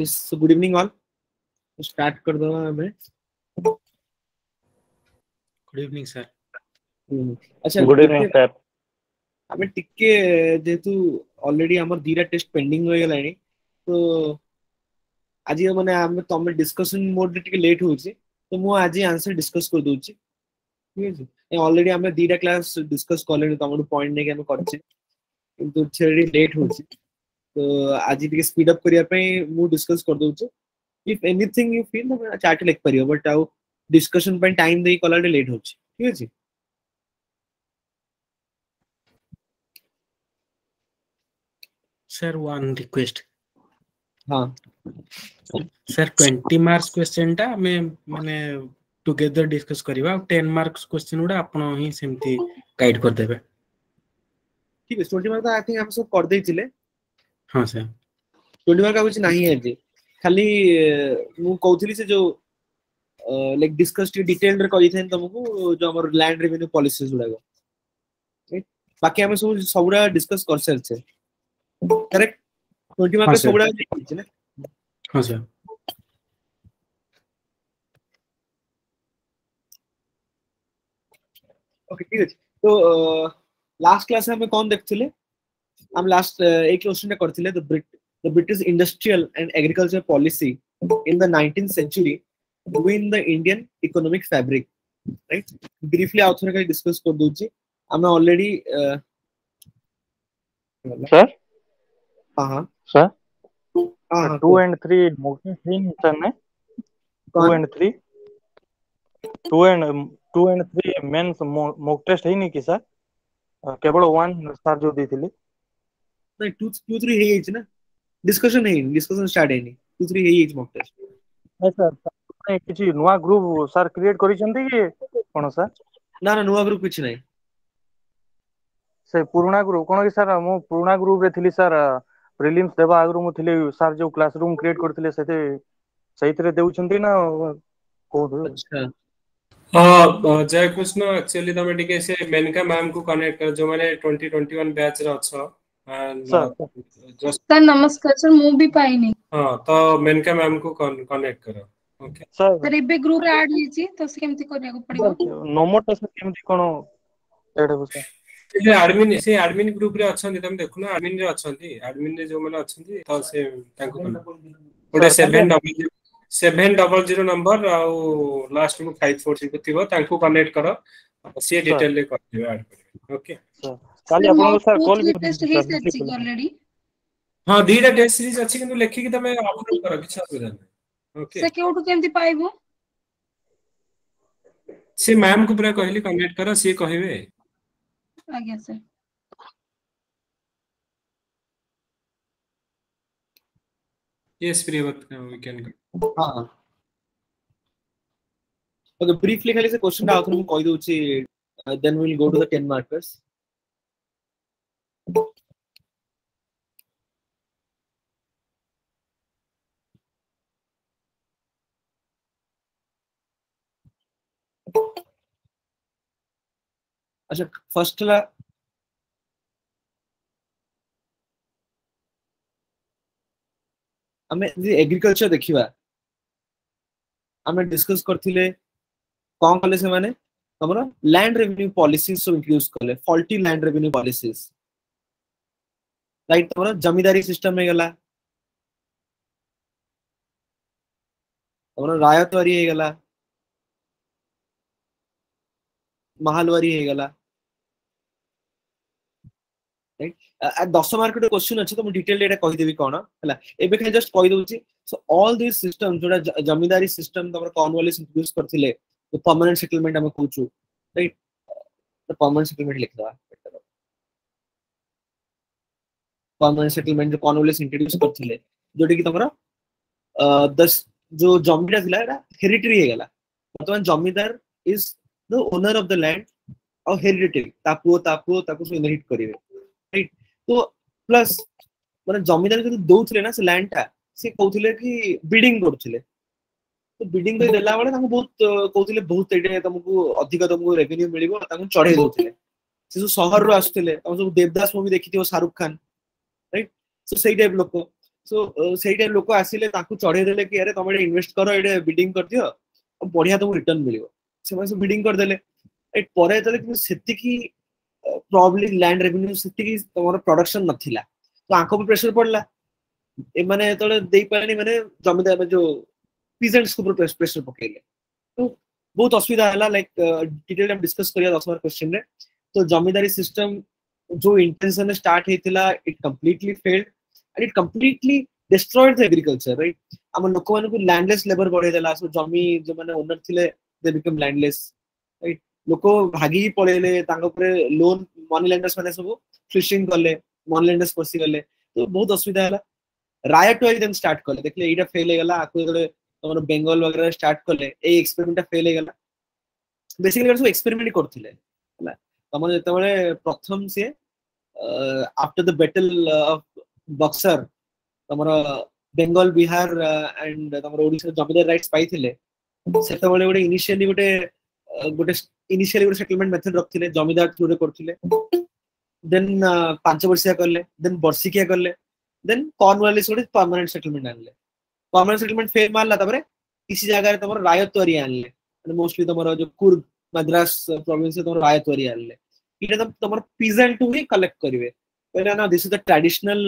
इस good evening all start कर दो हमें गुड इवनिंग सर अच्छा गुड इवनिंग सर ଆମେ ଟିକେ ଯେହେତୁ ଅଲରେଡି ଆମର ଦିଟା ଟେଷ୍ଟ ପେଣ୍ଡିଂ ରହିଗଲାଣି ତ ଆଜି ମାନେ ଆମେ ତମେ ଡିସ୍କସନ ମୋଡରେ ଟିକେ ଲେଟ୍ ହଉଛି ତ ମୁଁ ଆଜି ଆନ୍ସର ଡିସ୍କସ୍ କରିଦଉଛି ଠିକ ଅଛି ଅଲରେଡି ଆମେ ଦିଟା କ୍ଲାସ ଡିସ୍କସ୍ କଲେଣି ତମଠୁ ପଏଣ୍ଟ ନେଇକି ଆମେ କରିଛେ କିନ୍ତୁ ସେଠି ଲେଟ୍ ହଉଛି ଆଜି ଟିକେ ସ୍ପିଡ୍ ଅପ୍ କରିବା ପାଇଁ ମୁଁ ଡିସ୍କସ୍ କରିଦେଉଛି ଇଫ୍ ଏନିଥିଙ୍ଗ ୟୁ ଫିଲ୍ ତମେ ଚାର୍ଟ ଲେଖିପାରିବ ବଟ୍ ଆଉ ଡିସ୍କସନ୍ ପାଇଁ ଟାଇମ୍ ଦେଇ କଲାବେଳେ ଲେଟ୍ ହେଉଛି ଠିକ୍ ଅଛି ସାର୍ ୱାନ୍ ରିକ୍ୱେଷ୍ଟ ହଁ ସାର୍ ଟ୍ୱେଣ୍ଟି ମାର୍କସ୍ କ୍ୱେଶ୍ଚନଟା ଆମେ ମାନେ ଟୁଗେଦର ଡିସ୍କସ୍ କରିବା ଆଉ ଟେନ୍ ମାର୍କସ୍ କ୍ୱେଶ୍ଚନ ଗୁଡ଼ା ଆପଣ ହିଁ ସେମିତି ଗାଇଡ୍ କରିଦେବେ ଠିକ୍ ଅଛି ଟ୍ୱେଣ୍ଟି ମାର୍କ ଆଇ ଥିଙ୍କ ଆମେ ସବୁ କରିଦେଇଥିଲେ ହଁ ସାର୍ ଟ୍ୱେଣ୍ଟି ଆଉ କିଛି ନାହିଁ ଆଜି ଖାଲି ମୁଁ କହୁଥିଲି ସେ ଯୋଉ ଲାଇକ୍ ଡିସ୍କସ୍ ଟିକେ ଡିଟେଲରେ କରିଥାନ୍ତି ତମକୁ ଯୋଉ ଆମର ଲ୍ୟାଣ୍ଡ ରେଭିନ୍ୟୁ ପଲିସିସ୍ ଗୁଡାକ ବାକି ଆମେ ସବୁ ସବୁଗୁଡା ଡିସ୍କସ୍ କରିସାରିଛେ କରେକ୍ଟ ଟ୍ୱେଣ୍ଟି ମାର୍କ ସବୁଗୁଡା ଦେଇଛି ନା ହଁ ସାର୍ ओके ठीक है तो लास्ट क्लास में हम कौन देखते ଆମ ଲାଷ୍ଟ ଏଇ କ୍ୱେଶ୍ଚନଟା କରିଥିଲେ the the British industrial and agriculture policy in the nineteen century doing the Indian economic fabric right briefly ଆଉ ଥରେ ଖାଲି ଡିସ୍କସ୍ କରିଦେଉଛି ଆମେ ଅଲରେଡି सर हाँ सर हाँ टू एंड थ्री मुझे तीन हिस्सन है two and three two and two and three mains mock test है नहीं कि सर केवल वन सर जो दी थी नाही टू टू थ्री हे यायची ना डिस्कशन हे डिस्कशन स्टार्ट आहे टू थ्री हे यायची मग टेस्ट ନାଇଁ ସାର୍ କିଛି ନୂଆ ଗ୍ରୁପ୍ ସାର୍ କ୍ରିଏଟ୍ କରିଛନ୍ତି କି କ'ଣ ସାର୍ ନା ନା ନୂଆ ଗ୍ରୁପ୍ କିଛି ନାହିଁ ସେ ପୁରୁଣା ଗ୍ରୁପ୍ କ'ଣ କି ସାର୍ ମୁଁ ପୁରୁଣା ଗ୍ରୁପ୍ରେ ଥିଲି ସାର୍ ପ୍ରିଲିମ୍ସ ଦେବା ଆଗରୁ ମୁଁ ଥିଲି ସାର୍ ଯୋଉ କ୍ଲାସ୍ ରୁମ୍ କ୍ରିଏଟ୍ କରିଥିଲେ ସେଠି ସେଇଥିରେ ଦେଉଛନ୍ତି ନା କୋଉଠୁ ଜୟ କୃଷ୍ଣ ଆକ୍ଚୁଆଲି ତମେ ଟିକେ ସେ ମେନକା ମ୍ୟାମ୍ କୁ କନେକ୍ଟ ଯୋଉମାନେ ଟ୍ୱେଣ୍ଟି ଟ୍ୱେଣ୍ଟି ୱାନ୍ ବ୍ୟାଚ୍ ରେ ଅଛ सर uh, नमस्कार सर मु भी पाई नहीं हां तो मेनका मैम को कनेक्ट करो ओके सर सर एबे ग्रुप रे ऐड लीजिए तो से केमति करने को पड़िबो नंबर तो सर केमति कोन ऐड हो सर ये एडमिन से एडमिन ग्रुप रे अछन तुम देखो ना एडमिन रे अछन एडमिन रे जो माने अछन तो से तांको गोटे 700 सेभेन डबल जीरो नंबर आउ लास्ट में फाइव फोर जीरो थी कनेक्ट करो सी डिटेल ऐड कर ओके କାଲି ଆପଣଙ୍କୁ ସାର୍ କଲ୍ ବି ଟେଷ୍ଟ ହେଇ ସାରିଛି ଅଲରେଡି ହଁ ଦିଟା ଟେଷ୍ଟ ସିରିଜ ଅଛି କିନ୍ତୁ ଲେଖିକି ତମେ ଅପଲୋଡ କର କିଛି ଅସୁବିଧା ନାହିଁ ଓକେ ସେ କେଉଁଠୁ କେମିତି ପାଇବୁ ସେ ମ୍ୟାମ୍ କୁ ପୁରା କହିଲି କନେକ୍ଟ କର ସିଏ କହିବେ ଆଜ୍ଞା sir yes priyavat we can go ha okay briefly khali se question da athru mu koi dauchi then we will go to the 10 markers अच्छा फर्स्ट ला हमें एग्रीकल्चर देखिबा हमें डिस्कस करथिले कोन कले से माने हमरा land revenue policies so include करले faulty land revenue policies right तुम्हारा जमींदारी सिस्टम में गला तुम्हारा रायतवारी है गला महालवारी है गला दश मार्क क्वेश्चन अच्छे तो मुझे डिटेल ये कहीदेवि कौन है एवं खाली जस्ट कहीदे सो अल दिस सिस्टम जो जमीदारी सिस्टम तुम कर्णवालिस इंट्रोड्यूस करते पर्मानेंट सेटलमेंट आम कौचु रईट पर्मानेंट सेटलमेंट लिखदा permanent settlement जो Cornwallis introduce कर चले जो ठीक है जो जमीन था गला इरा hereditary है गला zamindar is the owner of the land और hereditary तापुओ तापुओ तापुओ से inherit करी है तो plus मतलब जमीदार जो दो ना से land था से कहो चले कि bidding तो bidding तो दिला वाले तंगो बहुत कहो बहुत तेज़ है अधिक तंगो revenue मिलेगा तंगो चढ़े दो चले सिर्फ शहर रो आस्ते ले देवदास मूवी देखी शाहरुख खान ରାଇଟ୍ ସୋ ସେଇ ଟାଇପ୍ ଲୋକ ସୋ ସେଇ ଟାଇପ୍ ଲୋକ ଆସିଲେ ତାଙ୍କୁ ଚଢେଇ ଦେଲେ କି ଆରେ ତମେ ଏଠି ଇନଭେଷ୍ଟ କର ଏଠି ବିଡିଂ କରିଦିଅ ଆଉ ବଢିଆ ତମକୁ ରିଟର୍ନ ମିଳିବ ସେମାନେ ସବୁ ବିଡିଂ କରିଦେଲେ ଏଇଟ୍ ପରେ ଯେତେବେଳେ କିନ୍ତୁ ସେତିକି ପ୍ରବ୍ଲି ଲ୍ୟାଣ୍ଡ ରେଭିନ୍ୟୁ ସେତିକି ତମର ପ୍ରଡକ୍ସନ ନଥିଲା ତ ଆଙ୍କ ଉପରେ ପ୍ରେସର ପଡିଲା ଏମାନେ ଯେତେବେଳେ ଦେଇପାରିଲେନି ମାନେ ଜମିଦାର ଯୋଉ ପିଜେଣ୍ଟସ୍ ଉପରେ ପ୍ରେସର ପକେଇଲେ ତ ବହୁତ ଅସୁବିଧା ହେଲା ଲାଇକ୍ ଡିଟେଲ ଆମେ ଡିସ୍କସ୍ କରିବା ଦଶ ନମ୍ବର କ୍ୱେଶ୍ଚିନ୍ରେ ତ ଜମିଦାରୀ ସିଷ୍ଟମ जो intention start हेतिला it completely failed and it completely destroyed the agriculture right आम लोक मान को लैंडलेस लेबर बढ़े देला सो जमी जो माने ओनर थिले दे बिकम लैंडलेस राइट लोक भागी ही पळेले तांग उपरे लोन मनी लेंडर्स माने सब फिशिंग करले मनी लेंडर्स पसी गले तो बहुत असुविधा हला रायट वाइज देन स्टार्ट करले देखले एटा फेल हे गला आकु गले तमन बंगाल वगैरह स्टार्ट करले ए एक्सपेरिमेंट फेल हे गला बेसिकली सब एक्सपेरिमेंट करथिले हला ତମର ଯେତେବେଳେ ପ୍ରଥମ ସିଏ after the battle of Buxar ତମର ବେଙ୍ଗଲ ବିହାର ଆଣ୍ଡ ତମର ଓଡ଼ିଶାର ଜମିଦାର ରାଇଟ୍ସ ପାଇଥିଲେ ସେତେବେଳେ ଗୋଟେ ଇନିସିଆଲି ଗୋଟେ ଗୋଟେ ଇନିସିଆଲି ଗୋଟେ ସେଟଲମେଣ୍ଟ ମେଥଡ ରଖିଥିଲେ ଜମିଦାର ଥ୍ରୁରେ କରୁଥିଲେ ଦେନ୍ ପାଞ୍ଚ ବର୍ଷିଆ କଲେ ଦେନ୍ ବର୍ଷିକିଆ କଲେ ଦେନ୍ କର୍ଣ୍ଣୱାଲିସ୍ ଗୋଟେ ପରମାନେଣ୍ଟ ସେଟଲମେଣ୍ଟ ଆଣିଲେ ପର୍ମାନେଣ୍ଟ ସେଟଲମେଣ୍ଟ ଫେଲ୍ ମାରିଲା ତାପରେ କିଛି ଜାଗାରେ ତମର ରାୟତ ଏରିଆ ଆଣିଲେ ମୋଷ୍ଟଲି ତମର ଯୋଉ କୁର୍ଗ મદ્રાસ પ્રોવિન્સથી તમારું આયાત કરી આલે એટલે તમે તમારું પીઝન્ટું હિ કલેક્ટ કરીવે એટલે ના this is the traditional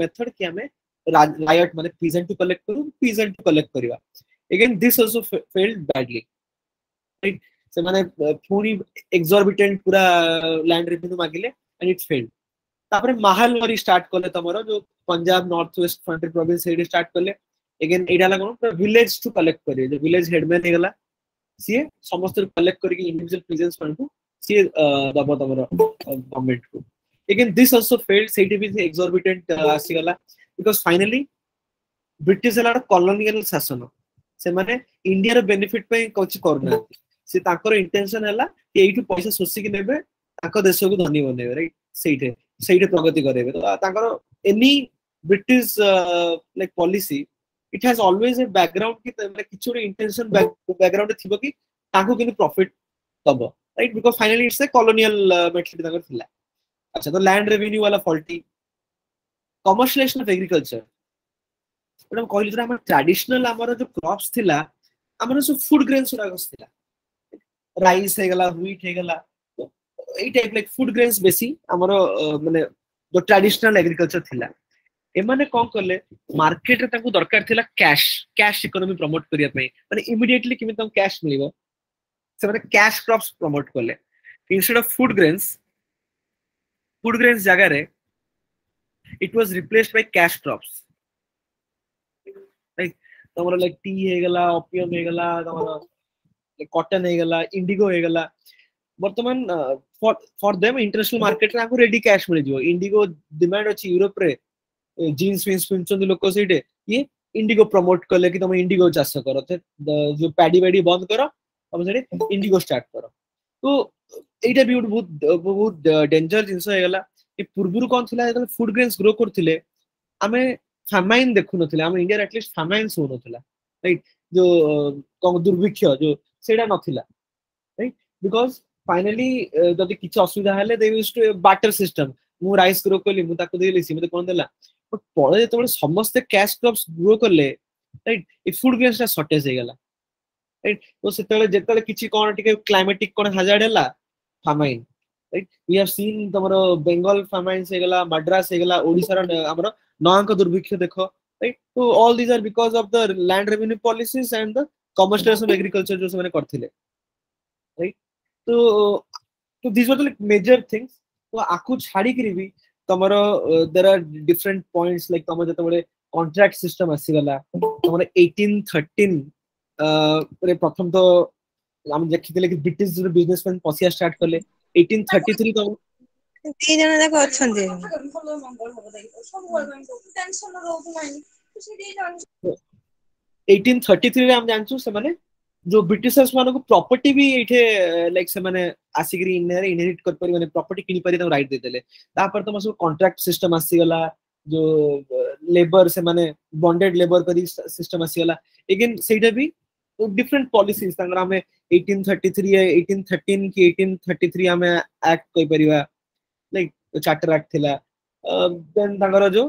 method કે અમે રાયટ મને પીઝન્ટું કલેક્ટ કરું પીઝન્ટું કલેક્ટ કરવા again this also failed badly right ସେମାନେ ପୁଣି ଏକ୍ସର୍ବିଟେଣ୍ଟ ପୁରା ଲ୍ୟାଣ୍ଡ ରେଭିନ୍ୟୁ ମାଗିଲେ ଆଣ୍ଡ ଇଟ୍ ଫେଲ୍ଡ ତାପରେ ମାହାଲୱାରୀ ଷ୍ଟାର୍ଟ କଲେ ତମର ଯୋଉ Punjab north west frontier province ସେଇଠି ଷ୍ଟାର୍ଟ କଲେ ଏଗେନ୍ ଏଇଟା ହେଲା କ'ଣ ଭିଲେଜ ଟୁ କଲେକ୍ଟ କରିବେ ଯୋଉ ଭିଲେଜ ହେଡମ୍ୟାନ୍ ହେଇଗଲା ସିଏ ସମସ୍ତଙ୍କୁ କଲେକ୍ଟ କରିକି ଇଣ୍ଡିଭିଜୁଆଲ ପ୍ରିଜେନ୍ସ ମାନଙ୍କୁ ସିଏ ଦବ ତମର ଗଭର୍ଣ୍ଣମେଣ୍ଟକୁ ଏଗେନ୍ ଦିସ୍ ଅଲସୋ ଫେଲ୍ଡ ସେଇଠି ବି ଏକ୍ସର୍ବିଟେଣ୍ଟ ଆସିଗଲା ବିକଜ ଫାଇନାଲି ବ୍ରିଟିଶ ହେଲା ଗୋଟେ କଲୋନିଆଲ ଶାସନ ସେମାନେ ଇଣ୍ଡିଆର ବେନିଫିଟ ପାଇଁ କିଛି କରୁନାହାନ୍ତି ସେ ତାଙ୍କର ଇଣ୍ଟେନସନ ହେଲା ଏଇଠୁ ପଇସା ଶୋଷିକି ନେବେ ତାଙ୍କ ଦେଶକୁ ଧନୀ ବନେଇବେ ରାଇଟ୍ ସେଇଠି ସେଇଠି ପ୍ରଗତି କରାଇବେ ତାଙ୍କର any British like policy it has always a background ki like kichu gote intention background thibo ki ତାଙ୍କୁ କିନ୍ତୁ ପ୍ରଫିଟ୍ ଦବ right because finally it's a colonial mentality ତାଙ୍କର ଥିଲା ଆଚ୍ଛା ତ ଲ୍ୟାଣ୍ଡ ରେଭିନ୍ୟୁ ବାଲା ଫଲ୍ଟି କମର୍ସିଆଲାଇଜେସନ ଅଫ୍ ଏଗ୍ରିକଲଚର ଏଇଟା ମୁଁ କହିଲି ଯୋଉଟା ଆମର ଟ୍ରାଡିସନାଲ ଆମର ଯୋଉ କ୍ରପ୍ସ ଥିଲା ଆମର ସବୁ ଫୁଡ୍ ଗ୍ରେନ୍ସ ଗୁଡାକ ଥିଲା ରାଇସ୍ ହେଇଗଲା ହ୍ୱିଟ୍ ହେଇଗଲା ଏଇ ଟାଇପ୍ ଲାଇକ୍ ଫୁଡ୍ ଗ୍ରେନ୍ସ ବେଶୀ ଆମର ମାନେ ଯୋଉ ଟ୍ରାଡିସନାଲ ଏଗ୍ରିକଲଚର ଥିଲା ଏମାନେ କଣ କଲେ ମାର୍କେଟରେ ତାଙ୍କୁ ଦରକାର ଥିଲା କ୍ୟାଶ କ୍ୟାଶ ଇକୋନୋମି ପ୍ରମୋଟ କରିବା ପାଇଁ ମାନେ ଇମିଡିଏଟଲି କେମିତି ତାଙ୍କୁ କ୍ୟାଶ ମିଳିବ ସେମାନେ କ୍ୟାଶ କ୍ରପ୍ସ ପ୍ରମୋଟ କଲେ instead of food grains food grains ଜାଗାରେ it was replaced by cash crops ତମର ଲାଇକ୍ ଟି ହେଇଗଲା ଅପିୟମ ହେଇଗଲା ତମର କଟନ ହେଇଗଲା ଇଣ୍ଡିଗୋ ହେଇଗଲା ବର୍ତ୍ତମାନ ଫର୍ ଦେମ୍ ଇଣ୍ଟରନ୍ୟାସନାଲ ମାର୍କେଟରେ ତାଙ୍କୁ ରେଡି କ୍ୟାଶ ମିଳିଯିବ ଇଣ୍ଡିଗୋ ଡିମାଣ୍ଡ ଅଛି ୟୁରୋପରେ જીન્સ વિન્સ ପିନ୍ଧୁଛନ୍ତି ଲୋକ ସେଇଠି ଇଏ ଇଣ୍ଡିଗୋ ପ୍ରମୋଟ କଲେ କି ତମେ ଇଣ୍ଡିଗୋ ଚାଷ କର ଯୋଉ ପ୍ୟାଡି ବ୍ୟାଡି ବନ୍ଦ କର ତମେ ସେଠି ଇଣ୍ଡିଗୋ ଷ୍ଟାର୍ଟ କର ତ ଏଇଟା ବି ଗୋଟେ ବହୁତ ବହୁତ ଡେଞ୍ଜର ଜିନିଷ ହେଇଗଲା ଏ ପୂର୍ବରୁ କ'ଣ ଥିଲା ଯେତେବେଳେ ଫୁଡ ଗ୍ରେନ୍ସ ଗ୍ରୋ କରୁଥିଲେ ଆମେ ଫାମାଇନ୍ ଦେଖୁନଥିଲେ ଆମ ଇଣ୍ଡିଆରେ ଆଟଲିଷ୍ଟ ଫାମାଇନ୍ସ ହଉନଥିଲା ରାଇଟ୍ ଯୋଉ କ'ଣ ଦୁର୍ଭିକ୍ଷ ଯୋଉ ସେଇଟା ନଥିଲା ରାଇଟ୍ ବିକଜ ଫାଇନାଲି ଯଦି କିଛି ଅସୁବିଧା ହେଲେ they use to water system ମୁଁ ରାଇସ୍ ଗ୍ରୋ କଲି ମୁଁ ତାକୁ ଦେଲି ସେ ମୋତେ କ'ଣ ଦେଲା ପରେ ଯେତେବେଳେ ସମସ୍ତେ କ୍ୟାସ୍ କ୍ରପ୍ସ ଗ୍ରୋ କଲେ ରାଇଟ୍ ଏ ଫୁଡ୍ ଗ୍ରେନ୍ସଟା ସର୍ଟେଜ ହେଇଗଲା ରାଇଟ୍ ତ ସେତେବେଳେ ଯେତେବେଳେ କିଛି କ'ଣ ଟିକେ କ୍ଲାଇମେଟିକ କ'ଣ ହାଜାର୍ଡ ହେଲା famine right we have seen ତମର ବେଙ୍ଗଲ ଫାମାଇନ୍ସ ହେଇଗଲା ମାଡ୍ରାସ ହେଇଗଲା ଓଡ଼ିଶାର ଆମର ନଆଙ୍କ ଦୁର୍ଭିକ୍ଷ ଦେଖ ରାଇଟ୍ ତ all these are because of the land revenue policies and the commercialism of agriculture ଯୋଉ ସେମାନେ କରିଥିଲେ ରାଇଟ୍ ତ these were the major things ତ ଆକୁ ଛାଡ଼ିକିରି ବି ତମର there are different points like તમારે તમારે કોન્ટ્રાક્ટ સિસ્ટમ ଆସିଗଲା તમારે 1813 ରେ ପ୍ରଥମ ତ ଆମେ ଦେଖିଥିଲେ କି ବ୍ରିଟିଶ ବିଜନେସ ବିଜନେସମ୍ୟାନ ପଶିବା ଷ୍ଟାର୍ଟ କଲେ 1833 ତମ ଦି ଜଣ ଯାକ ଅଛନ୍ତି ଏଇଟିନ୍ ଥର୍ଟି ଥ୍ରୀରେ ଆମେ ଜାଣିଛୁ ସେମାନେ जो ब्रिटिशर्स मानों को प्रॉपर्टी भी इठे लाइक से माने आसिगरी इनहेरे इनहेरिट कर परी माने प्रॉपर्टी किनी परी राइट तो दे देले तापर तो मासो कॉन्ट्रैक्ट सिस्टम आसिगला जो लेबर से माने बॉन्डेड लेबर परी सिस्टम आसिगला एगेन सेटा भी तो डिफरेंट पॉलिसीज तंगर हमें 1833 या 1813 की 1833 हमें एक्ट कोई परी लाइक चार्टर एक्ट थिला देन तंगर जो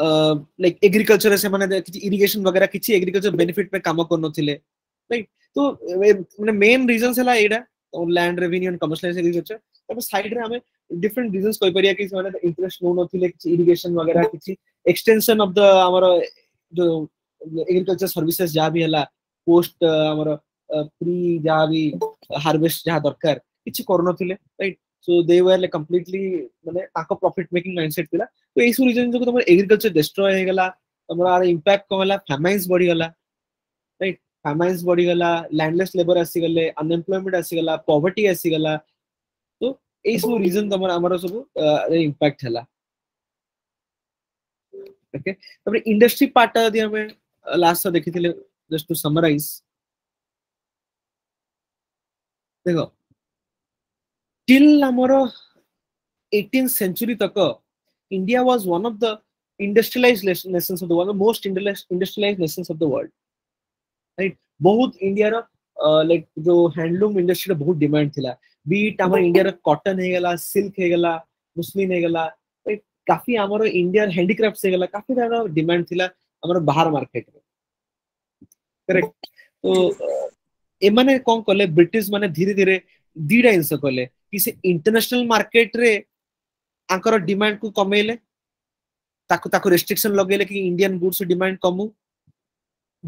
लाइक एग्रीकल्चर से माने मैंने इरिगेशन वगैरह किसी एग्रीकल्चर बेनिफिट पे काम करनो थिले राइट तो माने मेन रीजंस हला एडा land revenue and commercialise agriculture तब साइड रे हमें डिफरेंट रीजंस कहि परिया कि माने इंटरेस्ट नो नथिले किसी इरिगेशन वगैरह किसी एक्सटेंशन ऑफ द हमर जो एग्रीकल्चर सर्विसेज जा भी हला पोस्ट हमर प्री जा भी हार्वेस्ट जा दरकार करनो थिले right so they were like completely মানে ତାଙ୍କ ପ୍ରଫିଟ୍ ମେକିଂ ମାଇଣ୍ଡସେଟ୍ ଥିଲା ତ ଏଇ ସବୁ ରିଜନ୍ ଯୋଗୁଁ ତମର ଏଗ୍ରିକଲଚର ଡିଷ୍ଟ୍ରୟ ହେଇଗଲା ତମର ଆର ଇମ୍ପାକ୍ଟ କମ ହେଲା ଫାମାଇନ୍ସ ବଢିଗଲା ରାଇଟ୍ ଫାମାଇନ୍ସ ବଢିଗଲା ଲ୍ୟାଣ୍ଡଲେସ୍ ଲେବର ଆସିଗଲେ ଅନଏମ୍ପ୍ଲୟମେଣ୍ଟ ଆସିଗଲା ପଭର୍ଟି ଆସିଗଲା ତ ଏଇ ସବୁ ରିଜନ୍ ତମର ଆମର ସବୁ ଇମ୍ପାକ୍ଟ ହେଲା ଓକେ ତାପରେ ଇଣ୍ଡଷ୍ଟ୍ରି ପାର୍ଟଟା ଯଦି ଆମେ ଲାଷ୍ଟରେ ଦେଖିଥିଲେ ଜଷ୍ଟ ଟୁ ସମରାଇଜ ଦେଖ till ଆମର 18th century तक India was one of the industrialized nations of the world, the most industrialized nations of the world. बहुत इंडिया लाइक जो हैंडलूम इंडस्ट्री बहुत डिमांड थिला बीट आमर इंडिया कॉटन है गला सिल्क है गला मुस्लिन है गला काफी आमर इंडिया हैंडीक्राफ्ट है गला काफी तार डिमांड थिला आमर बाहर मार्केट रे करेक्ट तो एमाने कोन कले ब्रिटिश माने धीरे धीरे दीडा जिनस कले कि से इंटरनेशनल मार्केट रे आंकर डिमांड को कमेले ताकु ताकु रेस्ट्रिक्शन लगेले कि इंडियन गुड्स डिमांड कमू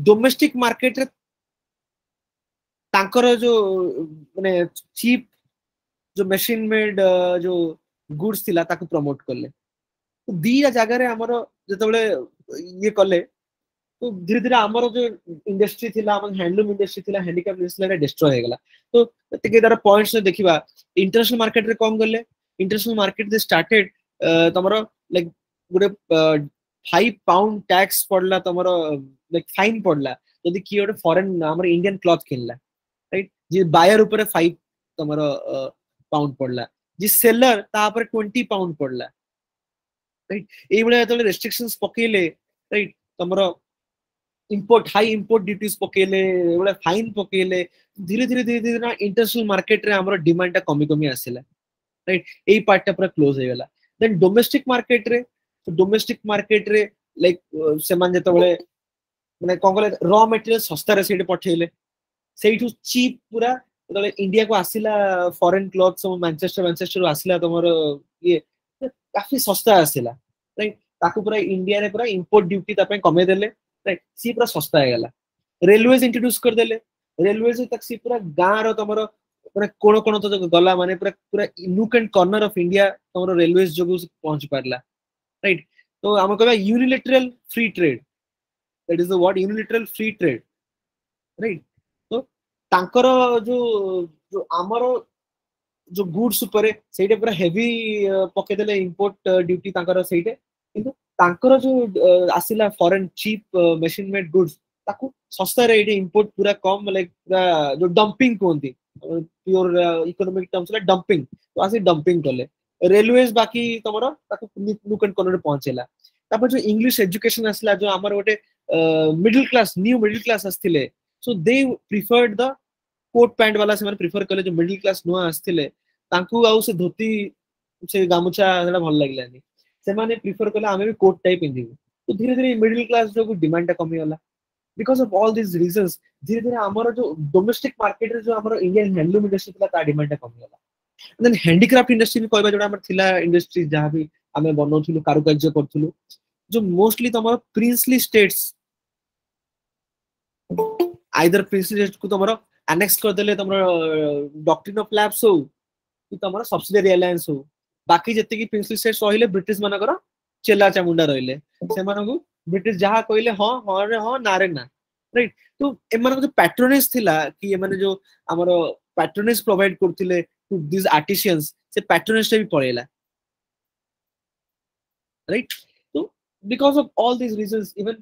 डोमेस्टिक मार्केट रे तांकर जो माने चीप जो मशीन मेड जो गुड्स थिला ताकु प्रमोट करले तो दीया जगह रे हमरो जेतबेले ये कले तो धीरे धीरे आम जो इंडस्ट्री थी हैंडलूम इंडस्ट्री थी हैंडीक्राफ्ट इंडस्ट्री थिला डिस्ट्रॉय हेगला तो तिके तार पॉइंट्स ने इंटरनेशनल मार्केट कम गले इंटरनेशनल मार्केट दे स्टार्टेड तुम लाइक गोटे फाइव पाउंड टैक्स पडला तुम लाइक फाइन पडला जदि किए गए फरेन आमर इंडियन क्लॉथ किनला राइट जे बायर उपर फाइव तुम पाउंड पडला जी सेलर तापर ट्वेंटी पाउंड पडला रईट एई बळे जतले रेस्ट्रिक्शंस पकेले राइट तमरो इंपोर्ट हाई इंपोर्ट ड्यूटीज पकेले एवढे फाइन पकेले धीरे धीरे धीरे धीरे ना इंटरनेशनल मार्केट रे आमर डिमांड टा कमी कमी आसिला राइट ए पार्ट टा पर क्लोज हे गेला देन डोमेस्टिक मार्केट रे तो डोमेस्टिक मार्केट रे लाइक से मान सेमान जेतबेले माने कोन कहले रॉ मटेरियल सस्ता रे सेठी पठेले सेठू चीप पूरा जेतबेले इंडिया को आसिला फॉरेन क्लॉथ सब मैनचेस्टर मैनचेस्टर आसिला तमर ये काफी सस्ता आसिला राइट ताकू पूरा इंडिया रे पूरा इंपोर्ट ड्यूटी ता पे कमे देले सकता है सी पूरा सस्ता है गला रेलवेज इंट्रोड्यूस कर देले रेलवेज तक सी पूरा गाँव रो तमरो पूरा कोनो कोनो तो जो गला माने पूरा पूरा nook and corner of India तमरो railways जो पहुंच पारला राइट तो हम कहबे unilateral free trade that is the what unilateral free trade right तो तांकर जो जो आमरो जो गुड्स ऊपर सेटे पूरा हेवी पके देले इंपोर्ट ड्यूटी तांकर सेटे किंतु ତାଙ୍କର ଯୋଉ ଆସିଲା foreign cheap machine made goods ତାକୁ ଶସ୍ତାରେ ଏଇଠି ଇମ୍ପୋର୍ଟ ପୁରା କମ୍ ଲାଇକ୍ ପୁରା ଯୋଉ ଡମ୍ପିଂ କୁହନ୍ତି ପିଓର ଇକୋନୋମିକ ଟର୍ମସରେ ଡମ୍ପିଂ ତ ଆସି ଡମ୍ପିଂ କଲେ ରେଲୱେଜ ବାକି ତମର ତାକୁ ଲୁକ୍ ଆଣ୍ଡ କର୍ଣ୍ଣରେ ପହଞ୍ଚେଇଲା ତାପରେ ଯୋଉ ଇଂଲିଶ ଏଜୁକେସନ ଆସିଲା ଯୋଉ ଆମର ଗୋଟେ middle class new middle class ଆସିଥିଲେ so they preferred the coat pant ବାଲା ସେମାନେ ପ୍ରିଫର କଲେ ଯୋଉ ମିଡିଲ କ୍ଲାସ ନୂଆ ଆସିଥିଲେ ତାଙ୍କୁ ଆଉ ସେ ଧୋତି ସେ ଗାମୁଛା ସେଟା ଭଲ ଲାଗିଲାନି ସେମାନେ ପ୍ରିଫର କଲେ ଆମେ ବି କୋଟ୍ ଟାଇ ପିନ୍ଧିବୁ ତ ଧୀରେ ଧୀରେ ମିଡିଲ କ୍ଲାସ ଯୋଉ ଡିମାଣ୍ଡଟା କମିଗଲା because of all this reasons ଧୀରେ ଧୀରେ ଆମର ଯୋଉ ଡୋମେଷ୍ଟିକ୍ ମାର୍କେଟରେ ଯୋଉ ଆମର ଇଣ୍ଡିଆନ୍ ହ୍ୟାଣ୍ଡଲୁମ୍ ଇଣ୍ଡଷ୍ଟ୍ରି ଥିଲା ତା ଡିମାଣ୍ଡଟା କମିଗଲା ଦେନ୍ ହ୍ୟାଣ୍ଡିକ୍ରାଫ୍ଟ ଇଣ୍ଡଷ୍ଟ୍ରି ବି କହିବା ଯୋଉଟା ଆମର ଥିଲା ଇଣ୍ଡଷ୍ଟ୍ରି ଯାହା ବି ଆମେ ବନଉଥିଲୁ କାରୁକାର୍ଯ୍ୟ କରୁଥିଲୁ ଯୋଉ ମୋଷ୍ଟଲି ତମର ପ୍ରିନ୍ସଲି ଷ୍ଟେଟ୍ସ ଆଇଦର ପ୍ରିନ୍ସଲି ଷ୍ଟେଟ୍କୁ ତମର ଆନେକ୍ସ କରିଦେଲେ ତମର ଡକ୍ଟ୍ରିନ୍ ଅଫ୍ ଲ୍ୟାବ୍ସ ହଉ କି ତମର ସବସିଡିଆରୀ ଆଲାଏନ୍ସ ହଉ ବାକି ଯେତିକି ପ୍ରିନ୍ସଲି ସେଟ୍ସ ରହିଲେ ବ୍ରିଟିଶ ମାନଙ୍କର ଚେଲା ଚାମୁଣ୍ଡା ରହିଲେ ସେମାନଙ୍କୁ ବ୍ରିଟିଶ ଯାହା କହିଲେ ହଁ ହଁ ରେ ହଁ ନା ରେ ନା ରାଇଟ ତ ଏମାନଙ୍କ ଯୋଉ ପାଟ୍ରୋନେଜ ଥିଲା କି ଏମାନେ ଯୋଉ ଆମର ପାଟ୍ରୋନେଜ ପ୍ରୋଭାଇଡ କରୁଥିଲେ ଟୁ ଦିସ୍ ଆର୍ଟିସିଆନ୍ସ ସେ ପାଟ୍ରୋନେଜଟା ବି ପଳେଇଲା ରାଇଟ ତ because of all this reasons even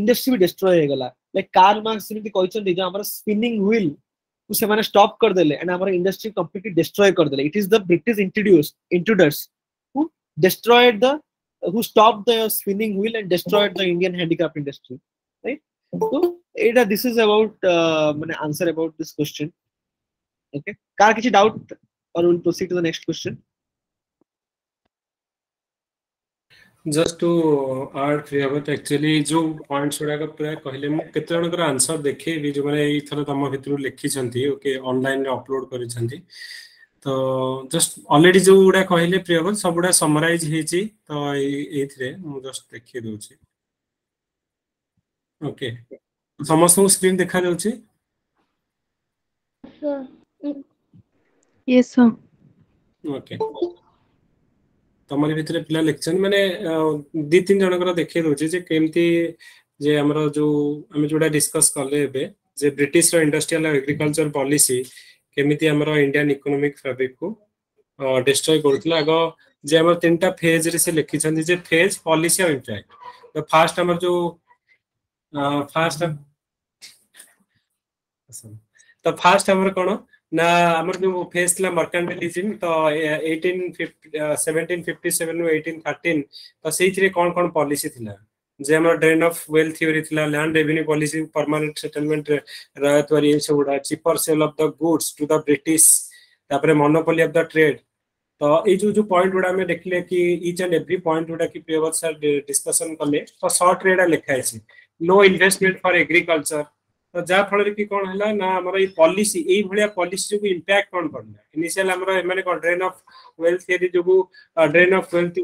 industry B destroy ହେଇଗଲା ଲାଇକ୍ କାର୍ଲ ମାର୍କ୍ସ ଯେମିତି କହିଛନ୍ତି ଯେ ଆମର ସ୍ପିନିଂ ହ୍ୱିଲ୍ उसे मैंने स्टॉप कर दिले एंड हमारा इंडस्ट्री कंप्लीटली डिस्ट्रॉय कर दिले it is the British introduce intruders who destroyed the who stopped the spinning wheel and destroyed the Indian handicraft industry, right? So, Ada, this is about uh, my answer about this question. Okay, Kar, kichi doubt, or we'll proceed to the next question. Just to add क्रियावत actually जो points ଗୁଡାକ ପୁରା କହିଲେ ମୁଁ କେତେ ଜଣଙ୍କର answer ଦେଖେଇବି ଯୋଉମାନେ ଏଇଥର ତମ ଭିତରୁ ଲେଖିଛନ୍ତି ଓକେ ଅନଲାଇନରେ ଅପଲୋଡ କରିଛନ୍ତି ତ ଜଷ୍ଟ ଅଲରେଡି ଯୋଉ ଗୁଡା କହିଲେ ପ୍ରିୟବତ ସବୁଗୁଡା ସମରାଇଜ ହେଇଛି ତ ଏଇଥିରେ ମୁଁ ଜଷ୍ଟ ଦେଖେଇ ଦଉଛି ଓକେ ସମସ୍ତଙ୍କୁ ସ୍କ୍ରିନ୍ ଦେଖା ଯାଉଛି ଓକେ ତମରି ଭିତରେ ପିଲା ଲେଖିଛନ୍ତି ମାନେ ଦି ତିନି ଜଣଙ୍କର ଦେଖେଇ ଦଉଛି ଯେ କେମିତି ଯେ ଆମର ଯୋଉ ଆମେ ଯୋଉଟା ଡିସକସ୍ କଲେ ଏବେ ଯେ ବ୍ରିଟିଶର ଇଣ୍ଡଷ୍ଟ୍ରିଆଲ ଏଗ୍ରିକଲଚର ପଲିସି କେମିତି ଆମର ଇଣ୍ଡିଆନ ଇକୋନୋମିକ ଫ୍ୟାବ୍ରିକକୁ ଡିଷ୍ଟ୍ରୟ କରୁଥିଲା ଆଗ ଯେ ଆମର ତିନିଟା ଫେଜ୍ରେ ସେ ଲେଖିଛନ୍ତି ଯେ ଫେଜ୍ ପଲିସି ଆଉ ଇମ୍ପାକ୍ଟ ତ ଫାର୍ଷ୍ଟ ଆମର ଯୋଉ ଫାର୍ଷ୍ଟ ତ ଫାର୍ଷ୍ଟ ଆମର କ'ଣ ना आम जो फेस ला मर्कंटाइलिज्म तो 1857 1857 1813 तो सेई थरे कोन कोन पॉलिसी थिला जे आम drain of wealth theory land revenue policy permanent settlement Ryotwari ए सब उडा cheaper sale of the goods to the British तापरे मोनोपोली ऑफ द ट्रेड तो ये जो जो पॉइंट गुडा देखले कि ईच एंड एवरी पॉइंट गुडा कि प्रियवत सर डिस्कशन कले तो सर्ट रेडा लिखा है see no investment for agriculture तो जहाँ कि कौन है ना आम पलिसी भाया पलिस जो इंपैक्ट कौन पड़ा इनिशियल कौन ड्रेन अफ वेल्थ थे जो ड्रेन अफ वेल्थ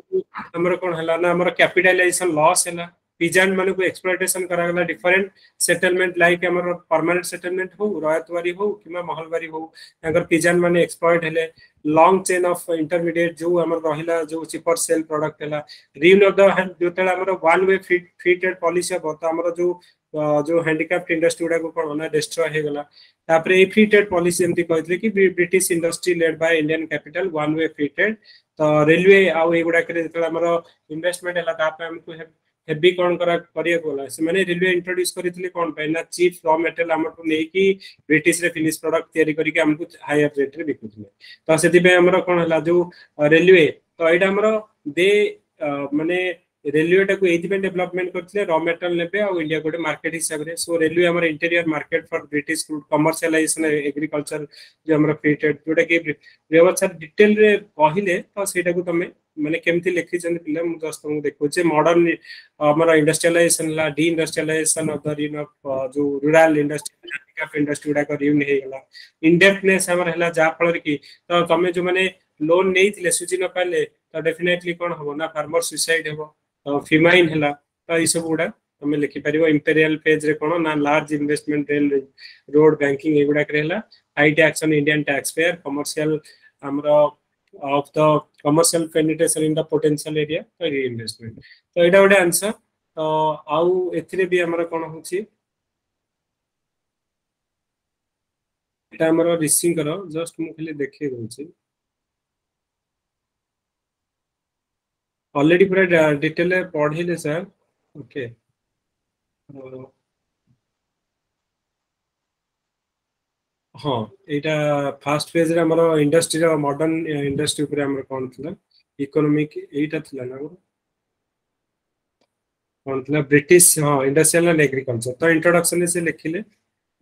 आम कौन है ना लस है पिजाट मान को एक्सप्लोटेसन कराला डिफरेन्ट सेटलमेंट लाइक आम परमानेंट सेटलमेंट हो रयतवारी हो कि महलवारी हूँ पिजान मैंने एक्सप्लोट हेले लंग चेन अफ इंटरमिडियट जो रहा जो चिपर सेल प्रडक्ट है रिन अफ दिन वे फिट पलिस तो आम जो जो हैंडिक्राफ्ट इंडस्ट्री गुडा कौन होना डिस्ट्रय फ्री ट्रेड पलिसी कहते कि Brit industry led by Indian capital one way free trade तो रेलवे आगुड़ाक इनभेस्टमेंट है हेवी कौन रेलवे इंट्रोड्यूस करते कौन ना चिप र मेटेरियल आम नहीं कि फिनिश प्रडक्ट या हायर रेट बिकुले तो से कौन है जो रेलवे तो ये दे मानते रेलवे टाक ये डेभलपमेंट करते र मेटेरियल ने इंडिया गोटे मार्केट हिसाब से सो रेलवे आम interior market for Brit crude commercialisation agriculture जो फ्री जो जोटा कि डिटेल कहले तो सहीटा को तुम्हें मैंने केमती लिखी पे जस्ट तुमको देखे modern industrialisation deindustrialisation of the Rin of जो रूराल इंडस्ट्री इंडस्ट्री गुडा रिन हो गला इनडेपने जहाँफल कि तुम जो मैंने लोन नहीं सुझी न तो डेफिनेटली फिमाइन है तो ये सब गुड़ा तुम लिखिपर इंपेरियाल पेज कौन ना लार्ज इनमें rail road banking high tax in Indian tax payer commercial commercial penetration in the area तो ये इनमें तो ये गोटे आंसर तो आउे भी आम कौन हूँ रिसी जस्ट मुझे देखे অলরেডি পুরো ডিটেলে পড়িলে স্যার ওকে ହଁ ଏଇଟା ଫାର୍ଷ୍ଟ ଫେଜ୍ରେ ଆମର ଇଣ୍ଡଷ୍ଟ୍ରିର ମଡର୍ଣ୍ଣ ଇଣ୍ଡଷ୍ଟ୍ରି ଉପରେ ଆମର କ'ଣ ଥିଲା ଇକୋନୋମିକ୍ ଏଇଟା ଥିଲା ନା ଆମର କ'ଣ ଥିଲା ବ୍ରିଟିଶ ହଁ ଇଣ୍ଡଷ୍ଟ୍ରିଆଲ ଆଣ୍ଡ ଏଗ୍ରିକଲଚର ତ ଇଣ୍ଟ୍ରୋଡକ୍ସନରେ ସେ ଲେଖିଲେ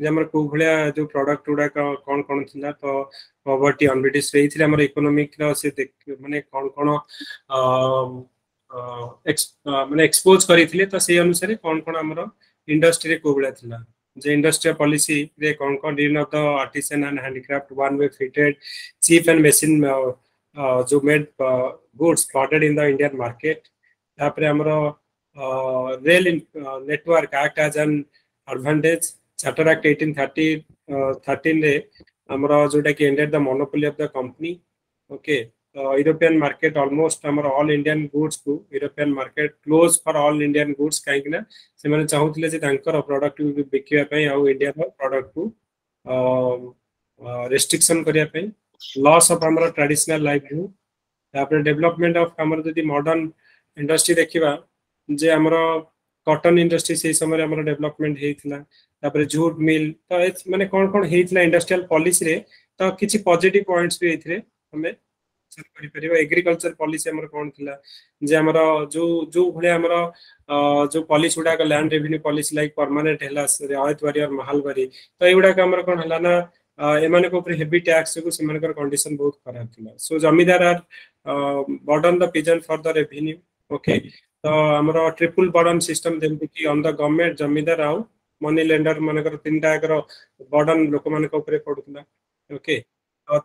कौ भाया जो प्रडक्ट गुडा कौन कौन थी तो पवर्टी अनब्रिटिश ये थी इकोनोमिक मानते कौन कौन मान एक्सपोज कर इंडस्ट्री कौ भाया थी जो इंडस्ट्रियल पॉलिसी रे कौन कौन dean of the artisan and handicraft one way fitted cheap and machine जो made goods traded in the Indian market तापर आमर rail network act as an advantage charter act eighteen thirty thirteen आम जोटा कि ended the monopoly of the company okay European market almost आम all Indian goods को European market close for all Indian goods कहीं से चाहूंगे product बिकापी आउ India product को restriction करने लस अफ आम ट्राडिशनाल लाइफ तापर डेभलपमेंट अफ आम जो मडर्ण इंडस्ट्री देखा जे आम कटन इंडस्ट्री से समय डेभलपमेंट होता तापर जूट मिल तो मैंने कौन कौन होता इंडस्ट्रियाल पलिस तो किसी पजिट पॉइंट भी ये एग्रीकल्चर पॉलिसी पलिस कौन थी जे आमर जो जो भाया जो policy गुड़ाक land revenue policy like permanent है रयत वारी और महालवारी तो युवाक आम कौन है ना एम हेवी टैक्स जो कंडीशन बहुत खराब थी so zamindar are burden the peasant for the revenue okay तो आम triple burden system government zamindar आउ मनी लेंडर मान तीन टाइग रर्डन लोक मान पड़ता ओके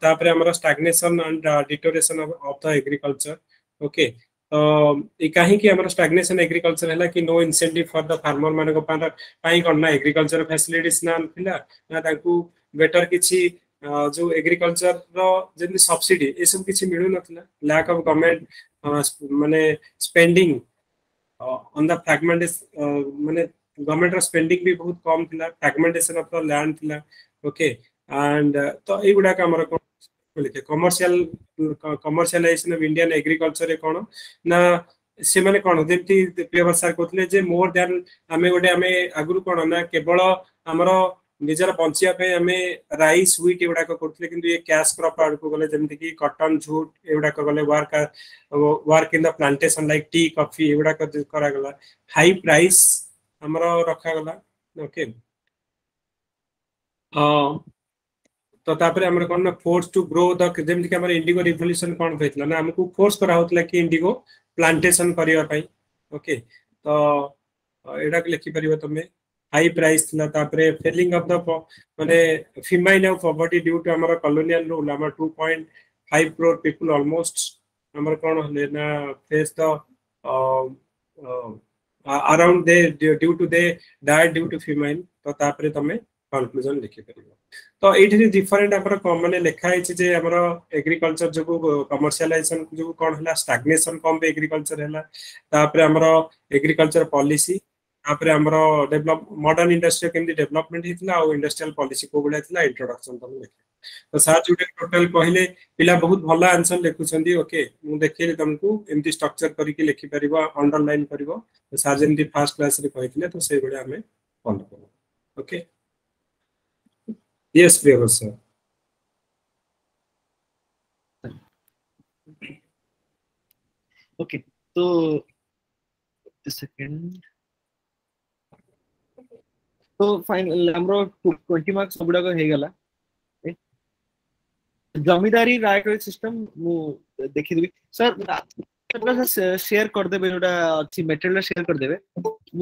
तापर and deterioration of the agriculture okay तो कहीं स्टाग्नेशन एग्रिकलचर है कि no incentive for the farmer मान कौन ना एग्रिकलचर फैसिलिट ना ना बेटर किसी जो एग्रिकलचर रही सब्सीडी ये सब किसी मिलू नाला लैक अफ गवर्नमेंट मानने स्पेंडिंग ऑन द फ्रैगमेंट मानने गवर्नमेंट स्पेंडिंग भी बहुत कम थी फ्रागमेंटेसन अफ द लैंड थी ओके एंड तो ये गुडाक आम commercial commercialisation of Indian agriculture कौन ना से मैंने कौन जमी प्रिय सार कहते मोर दैन आम गोटे आम आगु कौन ना केवल आमर निजर बचापे रईस ह्विट युवा करते कि क्या क्रप आड़क गले जमी कटन झूट युवाक गले work work in the plantation like tea coffee युवाक करागला हाई प्राइस आमर रखा गला ओके तो तापर कौन ना force to grow them indigo revolution कौन होता ना आमको फोर्स कराला कि इंडिगो प्लांटेसन करने ओके तो यहाँ लिखिपर तुम्हें high price failing of the मानते फिमाइन आउ पवर्टी ड्यू टू आम कलोनियाल रूल आम two point five crore people almost आम ना face the around they due to they die due to famine ତ ତାପରେ ତମେ କନକ୍ଲୁଜନ ଲେଖିପାରିବ ତ ଏଇଠି ଡିଫରେଣ୍ଟ ଆମର ମାନେ ଲେଖା ହେଇଛି ଯେ ଆମର ଏଗ୍ରିକଲଚର ଯୋଗୁ କମର୍ସିଆଲାଇଜେସନ ଯୋଗୁ କ'ଣ ହେଲା ଷ୍ଟାଗ୍ନେସନ କମ୍ ବି ଏଗ୍ରିକଲଚର ହେଲା ତାପରେ ଆମର ଏଗ୍ରିକଲଚର ପଲିସି ତାପରେ ଆମର ଡେଭଲପ ମଡର୍ଣ୍ଣ ଇଣ୍ଡଷ୍ଟ୍ରି କେମିତି ଡେଭଲପମେଣ୍ଟ ହେଇଥିଲା ଆଉ ଇଣ୍ଡଷ୍ଟ୍ରିଆଲ ପଲିସି କୋଉ ଭଳିଆ ଥିଲା ଇଣ୍ଟ୍ରୋଡକ୍ସନ ତମେ ଲେଖିବ ତ ସାର୍ ଯୋଉଟା ଟୋଟାଲ କହିଲେ ପିଲା ବହୁତ ଭଲ ଆନ୍ସର ଲେଖୁଛନ୍ତି ଓକେ ମୁଁ ଦେଖେଇଲି ତମକୁ ଏମିତି ଷ୍ଟ୍ରକ୍ଚର କରିକି ଲେଖିପାରିବ ଅଣ୍ଡରଲାଇନ୍ କରିବ ତ ସାର୍ ଯେମିତି ଫାର୍ଷ୍ଟ କ୍ଲାସରେ କହିଥିଲେ ତ ସେଇଭଳିଆ ଆମେ ଫଲୋ କରୁ okay yes Priyavrat sir okay तो सेकंड तो फाइनल हमरो 20 मार्क्स सबडा को हे गला ଜମିଦାରୀ ରାୟଗଡ ସିଷ୍ଟମ ମୁଁ ଦେଖିଦେବି ସାର୍ ସେୟାର କରିଦେବେ ଯୋଉଟା ଅଛି ମେଟେରିଆଲ ସେୟାର କରିଦେବେ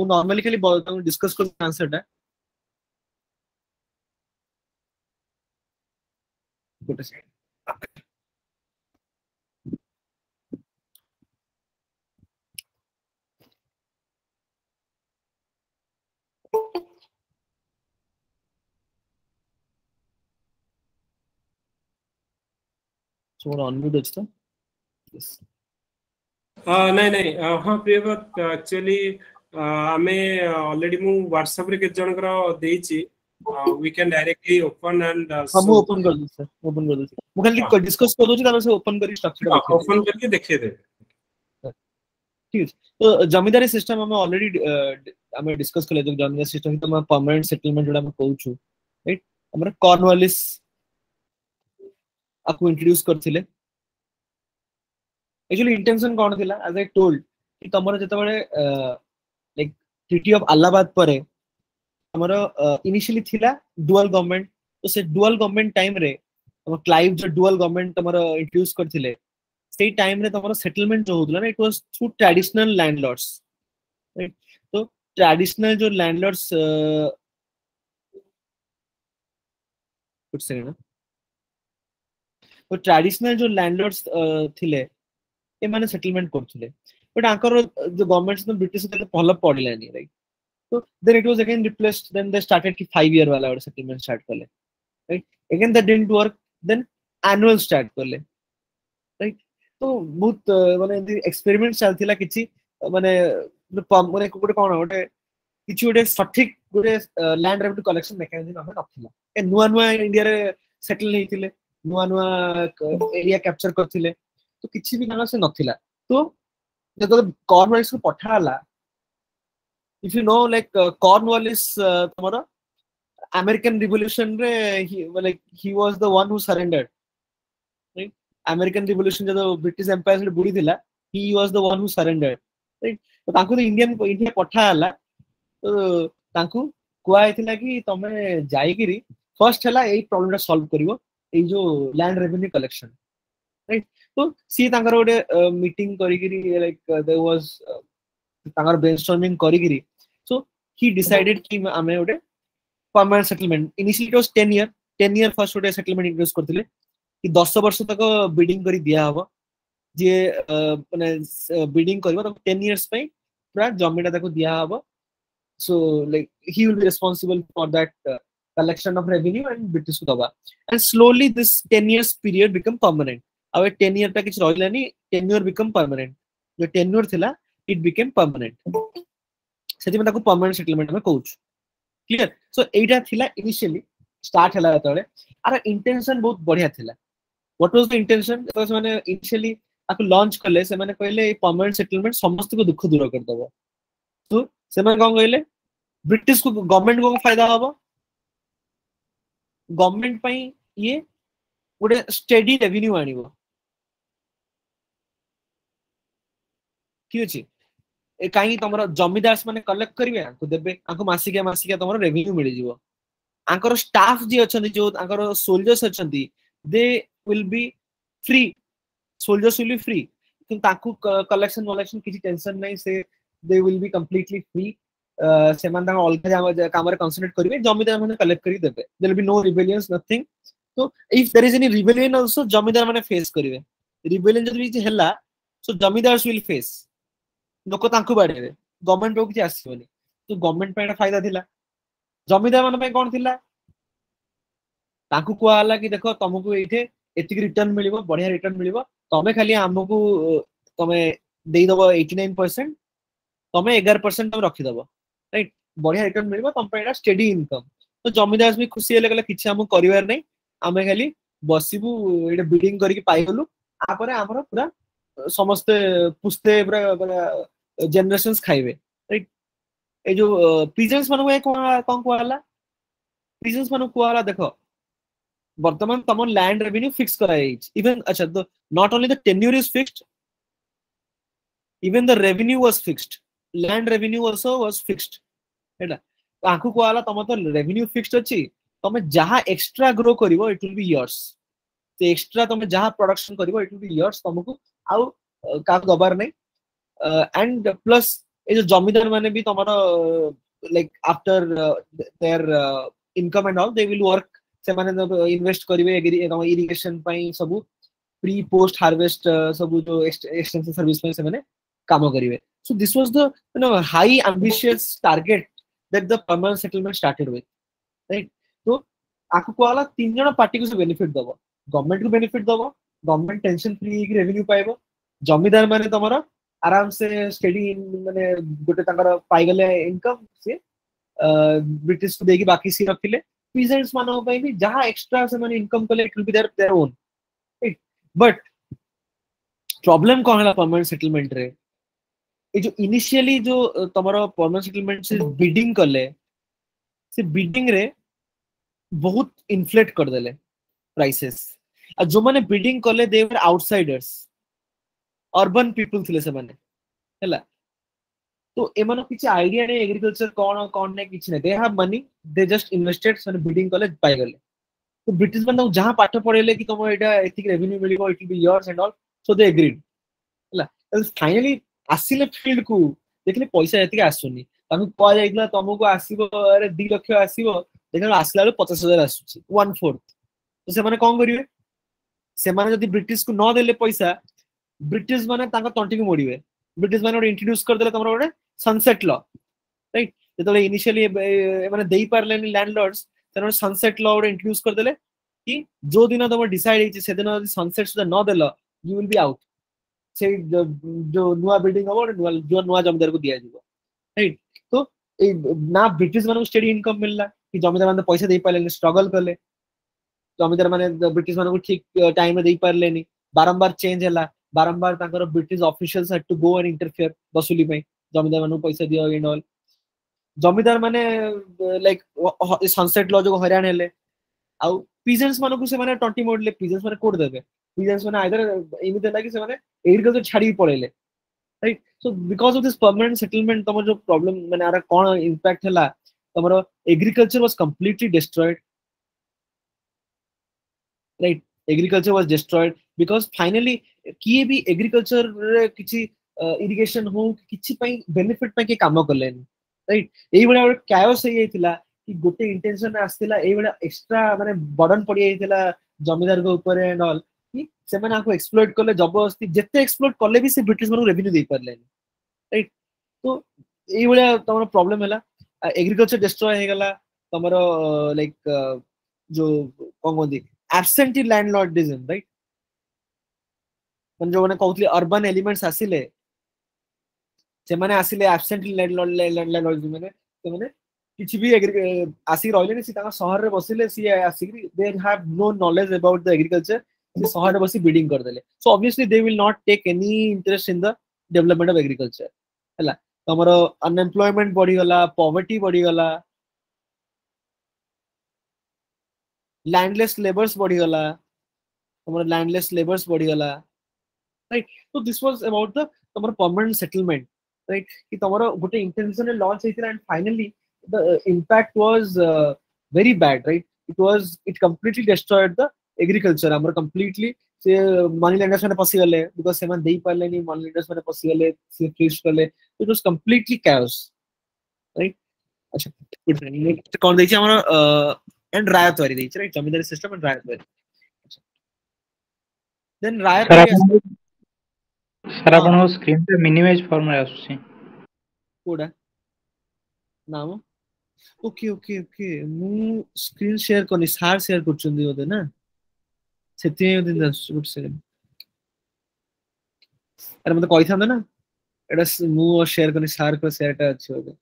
ମୁଁ ନର୍ମାଲି ଖାଲି ତାଙ୍କୁ ଡିସକସ୍ କରୁଛି ଆନ୍ସରଟା ଗୋଟେ second So what onboard is sir. yes. Uh, नहीं नहीं uh, हाँ प्रियव्रत एक्चुअली आमे ऑलरेडी मु व्हाट्सएप रे केत जन करा देछि we can directly open and हम ओपन कर दे सर ओपन कर दे मु खाली डिस्कस हाँ. कर दो जी ताले से ओपन करी स्ट्रक्चर ओपन करके हाँ, देखिए दे ठीक तो जमीदारी सिस्टम हम ऑलरेडी हम डिस्कस कर ले तो जो जमीदारी सिस्टम तो हम परमानेंट सेटलमेंट जोड़ा हम छु राइट हमरा कॉर्नवालिस आपको इंट्रोड्यूस करथिले एक्चुअली इंटेंशन कौन थिला एज आई टोल्ड कि तमरो जते बळे लाइक ट्रीटी ऑफ अलाहाबाद परे तमर इनिशियली थिला डुअल गवर्नमेंट तो से डुअल गवर्नमेंट टाइम रे तम क्लाइव जो डुअल गवर्नमेंट तमरो इंट्रोड्यूस करथिले से टाइम रे तमरो सेटलमेंट जो होतला ना it was through traditional landlords तो ट्रेडिशनल जो लैंडलॉर्ड्स कुछ सेकंड ना ଓ ଟ୍ରାଡିସନାଲ ଯୋଉ ଲ୍ୟାଣ୍ଡଲର୍ଡ ଥିଲେ ଏମାନେ ସେଟଲମେଣ୍ଟ କରୁଥିଲେ ବଟ୍ ଆଙ୍କର ଗଭର୍ଣ୍ଣମେଣ୍ଟ ବ୍ରିଟିଶ ସେତେ ଭଲ ପଡିଲାନି ରାଇଟ୍ तो then it was again replaced then they started कि 5 ईयर वाला वाला सेटलमेंट स्टार्ट कर right again that didn't work then annual start कर राइट तो बहुत माने एक्सपेरिमेंट चलथिला किछि माने मतलब माने गोटे कोन गोटे किछि गोटे सठिक गोटे लैंड रेवेन्यू कलेक्शन मेकानिज्म हम नथिला ए नुआ नुआ इंडिया रे सेटल ନୂଆ ନୂଆ ଏରିଆ କ୍ୟାପଚର କରିଥିଲେ ତ କିଛି ବି କାରଣ ସେ ନଥିଲା ତ ଯେତେବେଳେ କର୍ନୱାଲିସକୁ ପଠା ହେଲା if you know like Cornwallis ତମର American ରିଭଲ୍ୟୁସନରେ like he was the one who surrendered American revolution ଯେତେବେଳେ ବ୍ରିଟିଶ ଏମ୍ପାୟାର ସେଠି ବୁଡ଼ିଥିଲା he was the one who ସରେଣ୍ଡର୍ଡ ତାଙ୍କୁ ତ ଇଣ୍ଡିଆନ ଇଣ୍ଡିଆ ପଠା ହେଲା ତାଙ୍କୁ କୁହାଯାଇଥିଲା କି ତମେ ଯାଇକିରି ଫାର୍ଷ୍ଟ ହେଲା ଏଇ ପ୍ରୋବ୍ଲେମଟା ସଲ୍ଭ କରିବ जो लैंड रेवेन्यू कलेक्शन राइट तो सीटिंग कर ही डिसाइडेड कि आमे ओडे permanent settlement initially it was 10 year 10 year first ओडे settlement introduce करथिले कि 10 वर्ष तक बिडिंग करी दिया हबो जे माने बिडिंग करबो त 10 इयर्स पे पूरा जमीटा तक दिया हबो so like he will be responsible for that collection of revenue and British Kudaba. and slowly this 10 years period become permanent Our 10 year package royal any tenure become permanent The tenure thila, it became permanent ସେଥିପାଇଁ ତାକୁ permanent settlement ଆମେ କହୁଛୁ clear so ଏଇଟା thila initially start ହେଲା ଯେତେବେଳେ ଆର intention ବହୁତ ବଢିଆ thila. what was the intention ଯେତେବେଳେ ସେମାନେ initially ତାକୁ ଲଞ୍ଚ କଲେ ସେମାନେ କହିଲେ ଏଇ ପରମାନେଣ୍ଟ ସେଟଲମେଣ୍ଟ ସମସ୍ତଙ୍କୁ ଦୁଃଖ ଦୂର କରିଦେବ ତ ସେମାନେ କଣ କହିଲେ ବ୍ରିଟିଶକୁ ଗଭର୍ଣ୍ଣମେଣ୍ଟକୁ କଣ ଫାଇଦା ହବ गवर्नमेंट ये गोटे स्टडी रेवेन्यू आ कहीं तुम जमीदार मैंने कलेक्ट करेंगे आपको देवे तुम रेवेन्यू मिल जाए स्टाफ जी अच्छा जो सोल्जर्स अच्छा they will be free soldiers will be free collection collection किसी टेनसन नहीं से they will be completely free ସେମାନେ ତାଙ୍କ ଅଲଗା କାମରେ କନସେଣ୍ଟ୍ରେଟ୍ କରିବେ ଜମିଦାର ମାନେ କଲେକ୍ଟ କରି ଦେବେ there be no rebellions nothing so if there is any rebellion also zamindar ମାନେ ଫେସ୍ କରିବେ ରିଭେଲିୟନ୍ ଯଦି କିଛି ହେଲା ସୋ ଜମିଦାର୍ସ ୱିଲ୍ ଫେସ୍ ଲୋକ ତାଙ୍କୁ ବାଡ଼େଇବେ ଗଭର୍ଣ୍ଣମେଣ୍ଟ ପାଖକୁ କିଛି ଆସିବନି ତ ଗଭର୍ଣ୍ଣମେଣ୍ଟ ପାଇଁ ଏଇଟା ଫାଇଦା ଥିଲା ଜମିଦାର ମାନଙ୍କ ପାଇଁ କ'ଣ ଥିଲା ତାଙ୍କୁ କୁହାଗଲା କି ଦେଖ ତମକୁ ଏଇଠି ଏତିକି ରିଟର୍ନ ମିଳିବ ବଢିଆ ରିଟର୍ନ ମିଳିବ ତମେ ଖାଲି ଆମକୁ ତମେ ଦେଇଦବ ଏଇଟି ନାଇନ୍ ପରସେଣ୍ଟ ତମେ ଏଗାର ପରସେଣ୍ଟ ତମେ ରଖିଦବ ରାଇଟ୍ ବଢିଆ ରିଟର୍ନ ମିଳିବ ତମ ପାଇଁ ଏଇଟା ଷ୍ଟେଡି ଇନକମ୍ ତ ଜମିଦାର ବି ଖୁସି ହେଲେ କହିଲେ କିଛି ଆମକୁ କରିବାର ନାହିଁ ଆମେ ଖାଲି ବସିବୁ ଏଇଟା ବିଡିଂ କରିକି ପାଇଗଲୁ ତାପରେ ଆମର ପୁରା ସମସ୍ତେ ପୁସ୍ତେ ପୁରା ପୁରା ଜେନେରେସନ ଖାଇବେ ରାଇଟ୍ ଏଇ ଯୋଉ ପିଜନ୍ସ ମାନଙ୍କୁ କଣ କୁହାଗଲା ପିଜନ୍ସ ମାନଙ୍କୁ କୁହାଗଲା ଦେଖ ବର୍ତ୍ତମାନ ତମ ଲ୍ୟାଣ୍ଡ ରେଭିନ୍ୟୁ ଫିକ୍ସ କରାଯାଇଛି ଇଭେନ୍ ଆଚ୍ଛା not only the tenure is fixed even the revenue was fixed land revenue also was fixed हैना आंखु को आला तमे तो रेवेन्यू फिक्स्ड अछि तमे जहां एक्स्ट्रा ग्रो करिवो इट विल बी इयर्स तो एक्स्ट्रा तमे जहां प्रोडक्शन करिवो इट विल बी इयर्स तमकु आ का दबार नै एंड प्लस ए जो जमीदार माने भी Tamar like after their income and all they will work से माने इन्वेस्ट करिवे इरिगेशन पई सब प्री पोस्ट हार्वेस्ट सब जो एक्सटेंशन सर्विस में से माने काम करिवे So this was the you know high ambitious target that the permanent settlement started with, right? So आपको को आला तीन जना पार्टी को से बेनिफिट दबो गवर्नमेंट को बेनिफिट दबो गवर्नमेंट टेंशन फ्री की रेवेन्यू पाइबो जमीदार माने तमरा आराम से स्टडी माने गोटे तांकर पाई इनकम से ब्रिटिश को देगी बाकी सी रखिले पीजेंट्स मानो पे भी जहां एक्स्ट्रा से माने इनकम कले it will be their their own but problem कौन है परमानेंट सेटलमेंट रे ए जो इनिशियली जो तुम्हारा परमानेंट सेटलमेंट से बिडिंग करले से बिडिंग रे बहुत इन्फ्लेट कर देले प्राइसेस आ जो माने बिडिंग करले they were outsiders urban people थिले से माने हैला तो एमान किछ आईडिया ने एग्रीकल्चर कोन कोन ने किछ ने they have money they just invested so bidding करले पाई गेले तो ब्रिटिश माने जहां पाठ पढ़ेले कि तुम एटा एथिक revenue मिलिबो it will be yours and all so they agreed हैला फाइनली आसिले फिल्ड को देखने पैसा जैसे आसुनि तुमको कह जाइए तुमको आसब अरे दि लक्ष आस आसला पचास हजार आसोर्थ तो से कौन करेंगे से ब्रिटिश को नदे पैसा ब्रिटिश मैंने तंटी को मोड़े ब्रिटिश मैंने इंट्रोड्यूस करदे तुम गोटे सनसेट लाइट जो इनिशियली पारे लैंडलर्डस सनसेट लगे इंट्रोड्यूस करदे कि जो दिन तुम डिसाइड से दिन सनसेट सुधा नदेल यू विल बी आउट से जो नुआ बिल्डिंग हम जो नुआ जमीदार को दिया दिज्व राइट तो ए, ना ब्रिटिश मानक स्टडी इनकम मिलला कि जमीदार मैंने पैसा दे पारे स्ट्रगल कले जमीदार मैंने ब्रिटिश मानक ठीक टाइम दे पारे बारंबार चेंज है बारंबार British official had to go and interfere वसूली जमीदार मानक पैसा दि इन अल जमीदार मैंने लाइक सनसेट ल जो हरा आउ पीजेंट्स मानक ट्वेंटी मोड़े पीजेंट्स मैंने कौट देते reasons when either એની લાગે છે મને એગ્રીકલ્ચર છાડી પડેલે right so because of this permanent settlement તમારો જો પ્રોબ્લેમ મને આરા કોણ ઇમ્પેક્ટ હેલા તમારો agriculture was completely destroyed right agriculture was destroyed because finally କିଏ ବି ଏଗ୍ରିକଲଚରରେ କିଛି ଇରିଗେସନ ହଉ କିଛି ପାଇଁ ବେନିଫିଟ ପାଇଁ କିଏ କାମ କଲେନି ରାଇଟ ଏଇଭଳିଆ ଗୋଟେ କ୍ୟାଓସ୍ ହେଇଯାଇଥିଲା କି ଗୋଟେ ଇଣ୍ଟେନସନ ଆସିଥିଲା ଏଇଭଳିଆ ଏକ୍ସଟ୍ରା ମାନେ ବର୍ଡନ ପଡିଯାଇଥିଲା ଜମିଦାରଙ୍କ ଉପରେ ଆଣ୍ଡ ଅଲ୍ କି ସେମାନେ ଆକୁ ଏକ୍ସପ୍ଲୋଏଟ୍ କଲେ ଜବରଦସ୍ତି ଯେତେ ଏକ୍ସପ୍ଲୋଏଟ୍ କଲେ ବି ସେ ବ୍ରିଟିଶ ମାନଙ୍କୁ ରେଭିନ୍ୟୁ ଦେଇପାରିଲେନି ରାଇଟ୍ ତ ଏଇଭଳିଆ ତମର ପ୍ରୋବ୍ଲେମ୍ ହେଲା ଏଗ୍ରିକଲଚର ଡେଷ୍ଟ୍ରୟ ହେଇଗଲା ତମର ଲାଇକ୍ ଯୋଉ କଣ କୁହନ୍ତି ଆବସେଣ୍ଟି ଲ୍ୟାଣ୍ଡ ଲର୍ଡିଜମ୍ ରାଇଟ୍ ମାନେ ଯୋଉମାନେ କହୁଥିଲେ ଅର୍ବାନ୍ ଏଲିମେଣ୍ଟସ୍ ଆସିଲେ ସେମାନେ ଆସିଲେ ଆବସେଣ୍ଟ ମାନେ ସେମାନେ କିଛି ବି ଆସିକି ରହିଲେନି ସେ ତାଙ୍କ ସହରରେ ବସିଲେ ସିଏ ଆସିକି they have no knowledge about the agriculture this 100% breeding kar dele so obviously they will not take any interest in the development of agriculture hela tamara unemployment badi gala poverty badi gala landless labors badi gala tamara landless labors badi gala right so this was about the tamara permanent settlement right ki tamara gote intention launch heitila and finally the impact was uh, very bad right it was it completely destroyed the agriculture आमर completely ସେ money lenders ମାନେ ପଶିଗଲେ because ସେମାନେ ଦେଇପାରିଲେନି money lenders ମାନେ ପଶିଗଲେ ସେ freeze କଲେ it was completely chaos right ଆଚ୍ଛା ନେକ୍ସଟ କ'ଣ ଦେଇଛି ଆମର ଏଣ୍ଡ ରାୟ ତରି ଦେଇଛି right zamindari system and ryotwari then ryot sir ଆପଣଙ୍କ ସ୍କ୍ରିନ୍ରେ ମିନିମାଇଜ୍ ଫର୍ମରେ ଆସୁଛି କୋଉଟା ନାମ ଓକେ ଓକେ ଓକେ ମୁଁ ସ୍କ୍ରିନ୍ ସେୟାର କରିନି ସାର୍ ସେୟାର କରୁଛନ୍ତି ବୋଧେ ନା ସେଥିପାଇଁ ଆରେ ମତେ କହିଥାନ୍ତ ନା ଏଇଟା ମୁଁ ସେୟାର କରିନି ସାର୍ଙ୍କ ସେୟାରଟା ଅଛି ବୋଧେ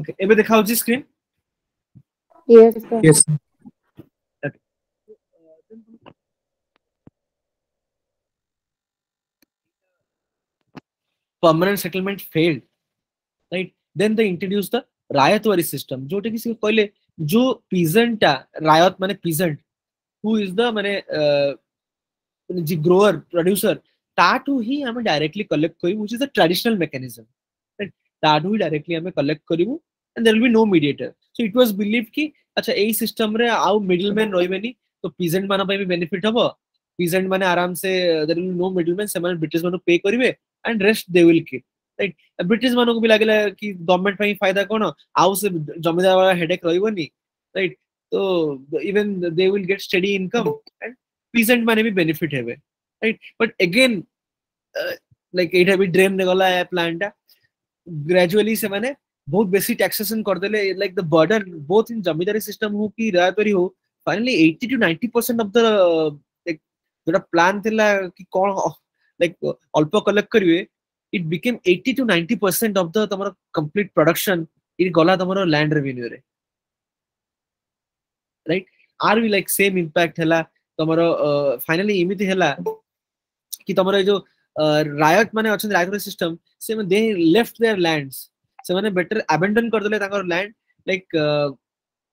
ଓକେ ଏବେ ଦେଖା screen permanent settlement failed right then they introduced the ryotwari system ଯୋଉଟାକି ସେ କହିଲେ ଯୋଉ ପିଜେଣ୍ଟଟା ରାୟତ ମାନେ ପିଜେଣ୍ଟ ହୁ ଇଜ ଦ ମାନେ ଜି ଗ୍ରୋଅର ପ୍ରଡ୍ୟୁସର ତାଠୁ ହିଁ ଆମେ ଡାଇରେକ୍ଟଲି କଲେକ୍ଟ କରିବୁ which is the traditional mechanism ତାଠୁ ହିଁ ଡାଇରେକ୍ଟଲି ଆମେ କଲେକ୍ଟ କରିବୁ and there be no mediator so it was believe କି ଆଚ୍ଛା ଏଇ ସିଷ୍ଟମରେ ଆଉ ମିଡିଲ ମ୍ୟାନ୍ ରହିବେନି ତ ପିଜେଣ୍ଟ ମାନଙ୍କ ପାଇଁ ବି ବେନିଫିଟ ହବ ପିଜେଣ୍ଟ ମାନେ ଆରାମସେ there will no middle man ସେମାନେ ବ୍ରିଟିଶ ମାନଙ୍କୁ ପେ କରିବେ and rest they will keep British मान को भी लगे कि गवर्नमेंट फायदा कौन आमीदार वाला हेडेक रही तो even they will get steady income and peasant मैंने भी बेनिफिट हे राइट बट अगेन लाइक ये भी ड्रेम गला प्लान टा ग्रेजुअली से मैंने बहुत बेसी टैक्सेशन कर देले like the burden both in zamindari system हो कि रायपरी हो finally 80 to 90 percent of the like जोड़ा प्लान थी कि कौन लाइक अल्प कलेक्ट करिए it became 80 to 90 percent of the तमरो complete production it गला तमरो लैंड रेवेन्यू रे right are we like same impact हैला तमरो फाइनली इमिति हैला कि तमरो जो रायट माने अछन रायट सिस्टम से दे लेफ्ट देयर लैंड्स से माने बेटर अबेंडन कर देले तांकर लैंड लाइक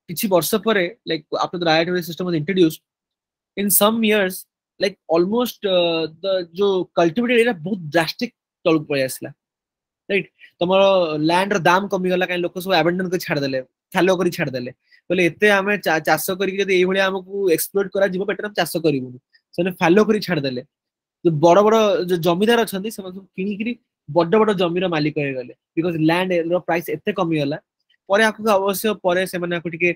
किछि वर्ष परे like after the ryot system was introduced ତଳକୁ ପଳେଇ ଆସିଲା ରାଇଟ୍ ତମର ଲ୍ୟାଣ୍ଡର ଦାମ କମିଗଲା କାହିଁ ଲୋକ ସବୁ ଆବେଣ୍ଡନ କରି ଛାଡ଼ିଦେଲେ ଖାଲ କରି ଛାଡ଼ିଦେଲେ ବୋଲେ ଏତେ ଆମେ ଚାଷ କରିକି ଯଦି ଏଇଭଳିଆ ଆମକୁ ଏକ୍ସପ୍ଲୋର କରାଯିବ ବେଟର ଆମେ ଚାଷ କରିବୁନି ସେମାନେ ଫାଲୋ କରି ଛାଡ଼ିଦେଲେ ବଡ ବଡ ଯୋଉ ଜମିଦାର ଅଛନ୍ତି ସେମାନେ ସବୁ କିଣିକିରି ବଡ ବଡ ଜମିର ମାଲିକ ହେଇଗଲେ ବିକଜ ଲ୍ୟାଣ୍ଡର ପ୍ରାଇସ୍ ଏତେ କମିଗଲା ପରେ ଆକୁ ଅବଶ୍ୟ ପରେ ସେମାନେ ଆକୁ ଟିକେ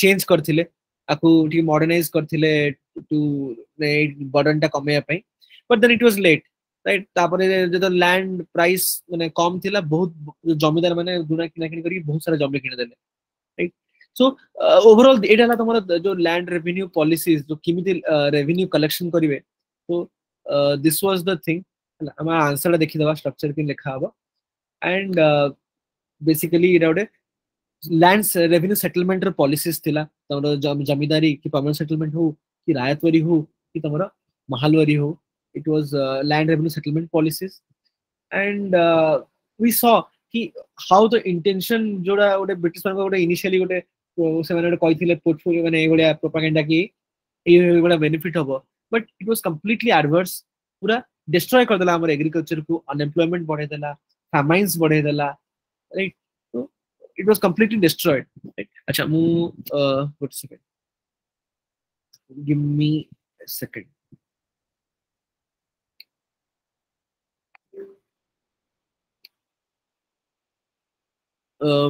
ଚେଞ୍ଜ କରିଥିଲେ ଆକୁ ଟିକେ ମଡର୍ନାଇଜ କରିଥିଲେ ଟୁ ବର୍ଡନଟା କମେଇବା ପାଇଁ but then it was late right land price मैंने कम थी बहुत जमीदार मैंने दुना किना कि बहुत सारा जमी किने देले सो ओवरऑल एटा ला जो लैंड रेवेन्यू पॉलिसीज जो किमिति रेवेन्यू कलेक्शन करेंगे so this was the thing हम आंसर देखि देबा स्ट्रक्चर के लिखा हबो एंड बेसिकली इरा ओडे लैंड रेवेन्यू सेटलमेंट पॉलिसीज थिला तमरा जमीदारी कि पर्मानेंट सेटलमेंट हो कि रायतवरी हो कि तमरा तो महालवरी हो it was uh, land revenue settlement policies and uh, we saw ki, how the intention joda gote british bank gote initially gote uh, semane koithile portfolio mane gote propaganda ki ei benefit hobo but it was completely adverse pura destroy kar dela agriculture ku unemployment bade dela famines bade dela right it was completely destroyed right acha mu uh, what's it give me a second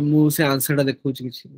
ମୁଁ ସେ ଆନ୍ସରଟା ଦେଖଉଛି କିଛି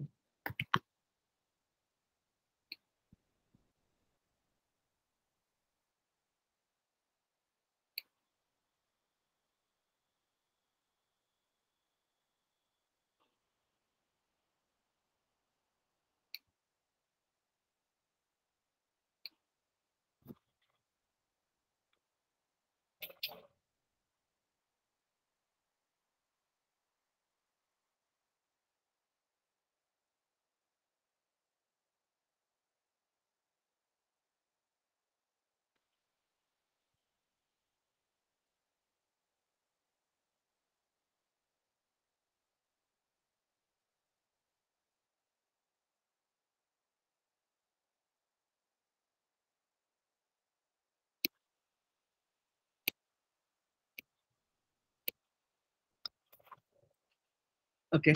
Okay.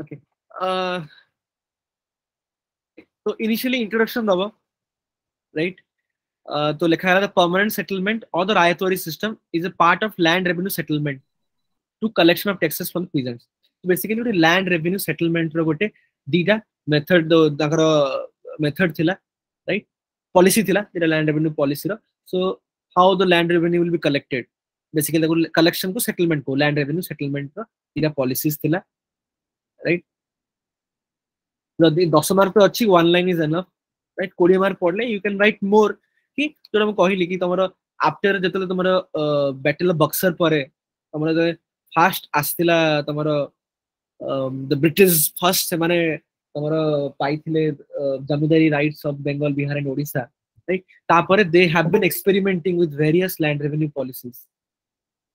Okay. Uh, तो initially introduction दवा right ah, तो लिखा रहा permanent settlement और the ryotwari system is a part of land revenue settlement to collection of taxes from peasants. So basically, it land revenue settlement ର ଗୋଟେ ଦିଟା method ତାଙ୍କର method ଥିଲା right policy ଥିଲା ଦିଟା land revenue policy ର so how the land revenue will be collected basically ତାକୁ collection କୁ settlement କୁ land revenue settlement ର ଦିଟା policies ଥିଲା right ଯଦି 10 ମାର୍କ ଅଛି one line is enough right 20 mark ପଢିଲେ you can write more କି ଯୋଉଟା ମୁଁ କହିଲି କି ତମର after ଯେତେବେଳେ ତମର ବ୍ୟାଟେଲ ବକ୍ସର ପରେ ତମର फास्ट आसला तुम ब्रिटिश फर्स्ट से माने तमरो पाई zamindari rights of Bengal Bihar and Odisha right तापर they have been experimenting with various land revenue policies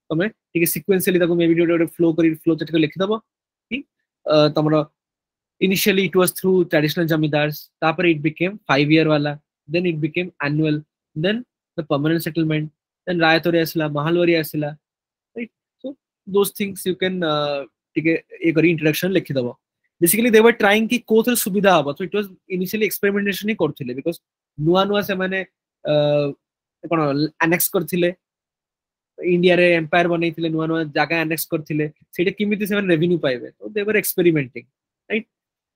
तमे ठीक है सीक्वेंशियली ताको मे भी जोड़े फ्लो करी फ्लो चेट को लिख कि तमरो initially it was through traditional zamindars तापर इट बिकेम 5 ईयर वाला then it became annual then the permanent settlement then ryotwari आसला महालवरी आसला those things you can uh, ठीक है एक अरी इंट्रोडक्शन लेखि दबा बेसिकली दे वर ट्राइंग कि कोथर because हबा so it was initially experimentation he India रे एम्पायर बनैथिले नुआ नुआ जागा एनेक्स करथिले सेटा किमिति से माने रेवेन्यू पाइबे तो दे वर एक्सपेरिमेंटिंग राइट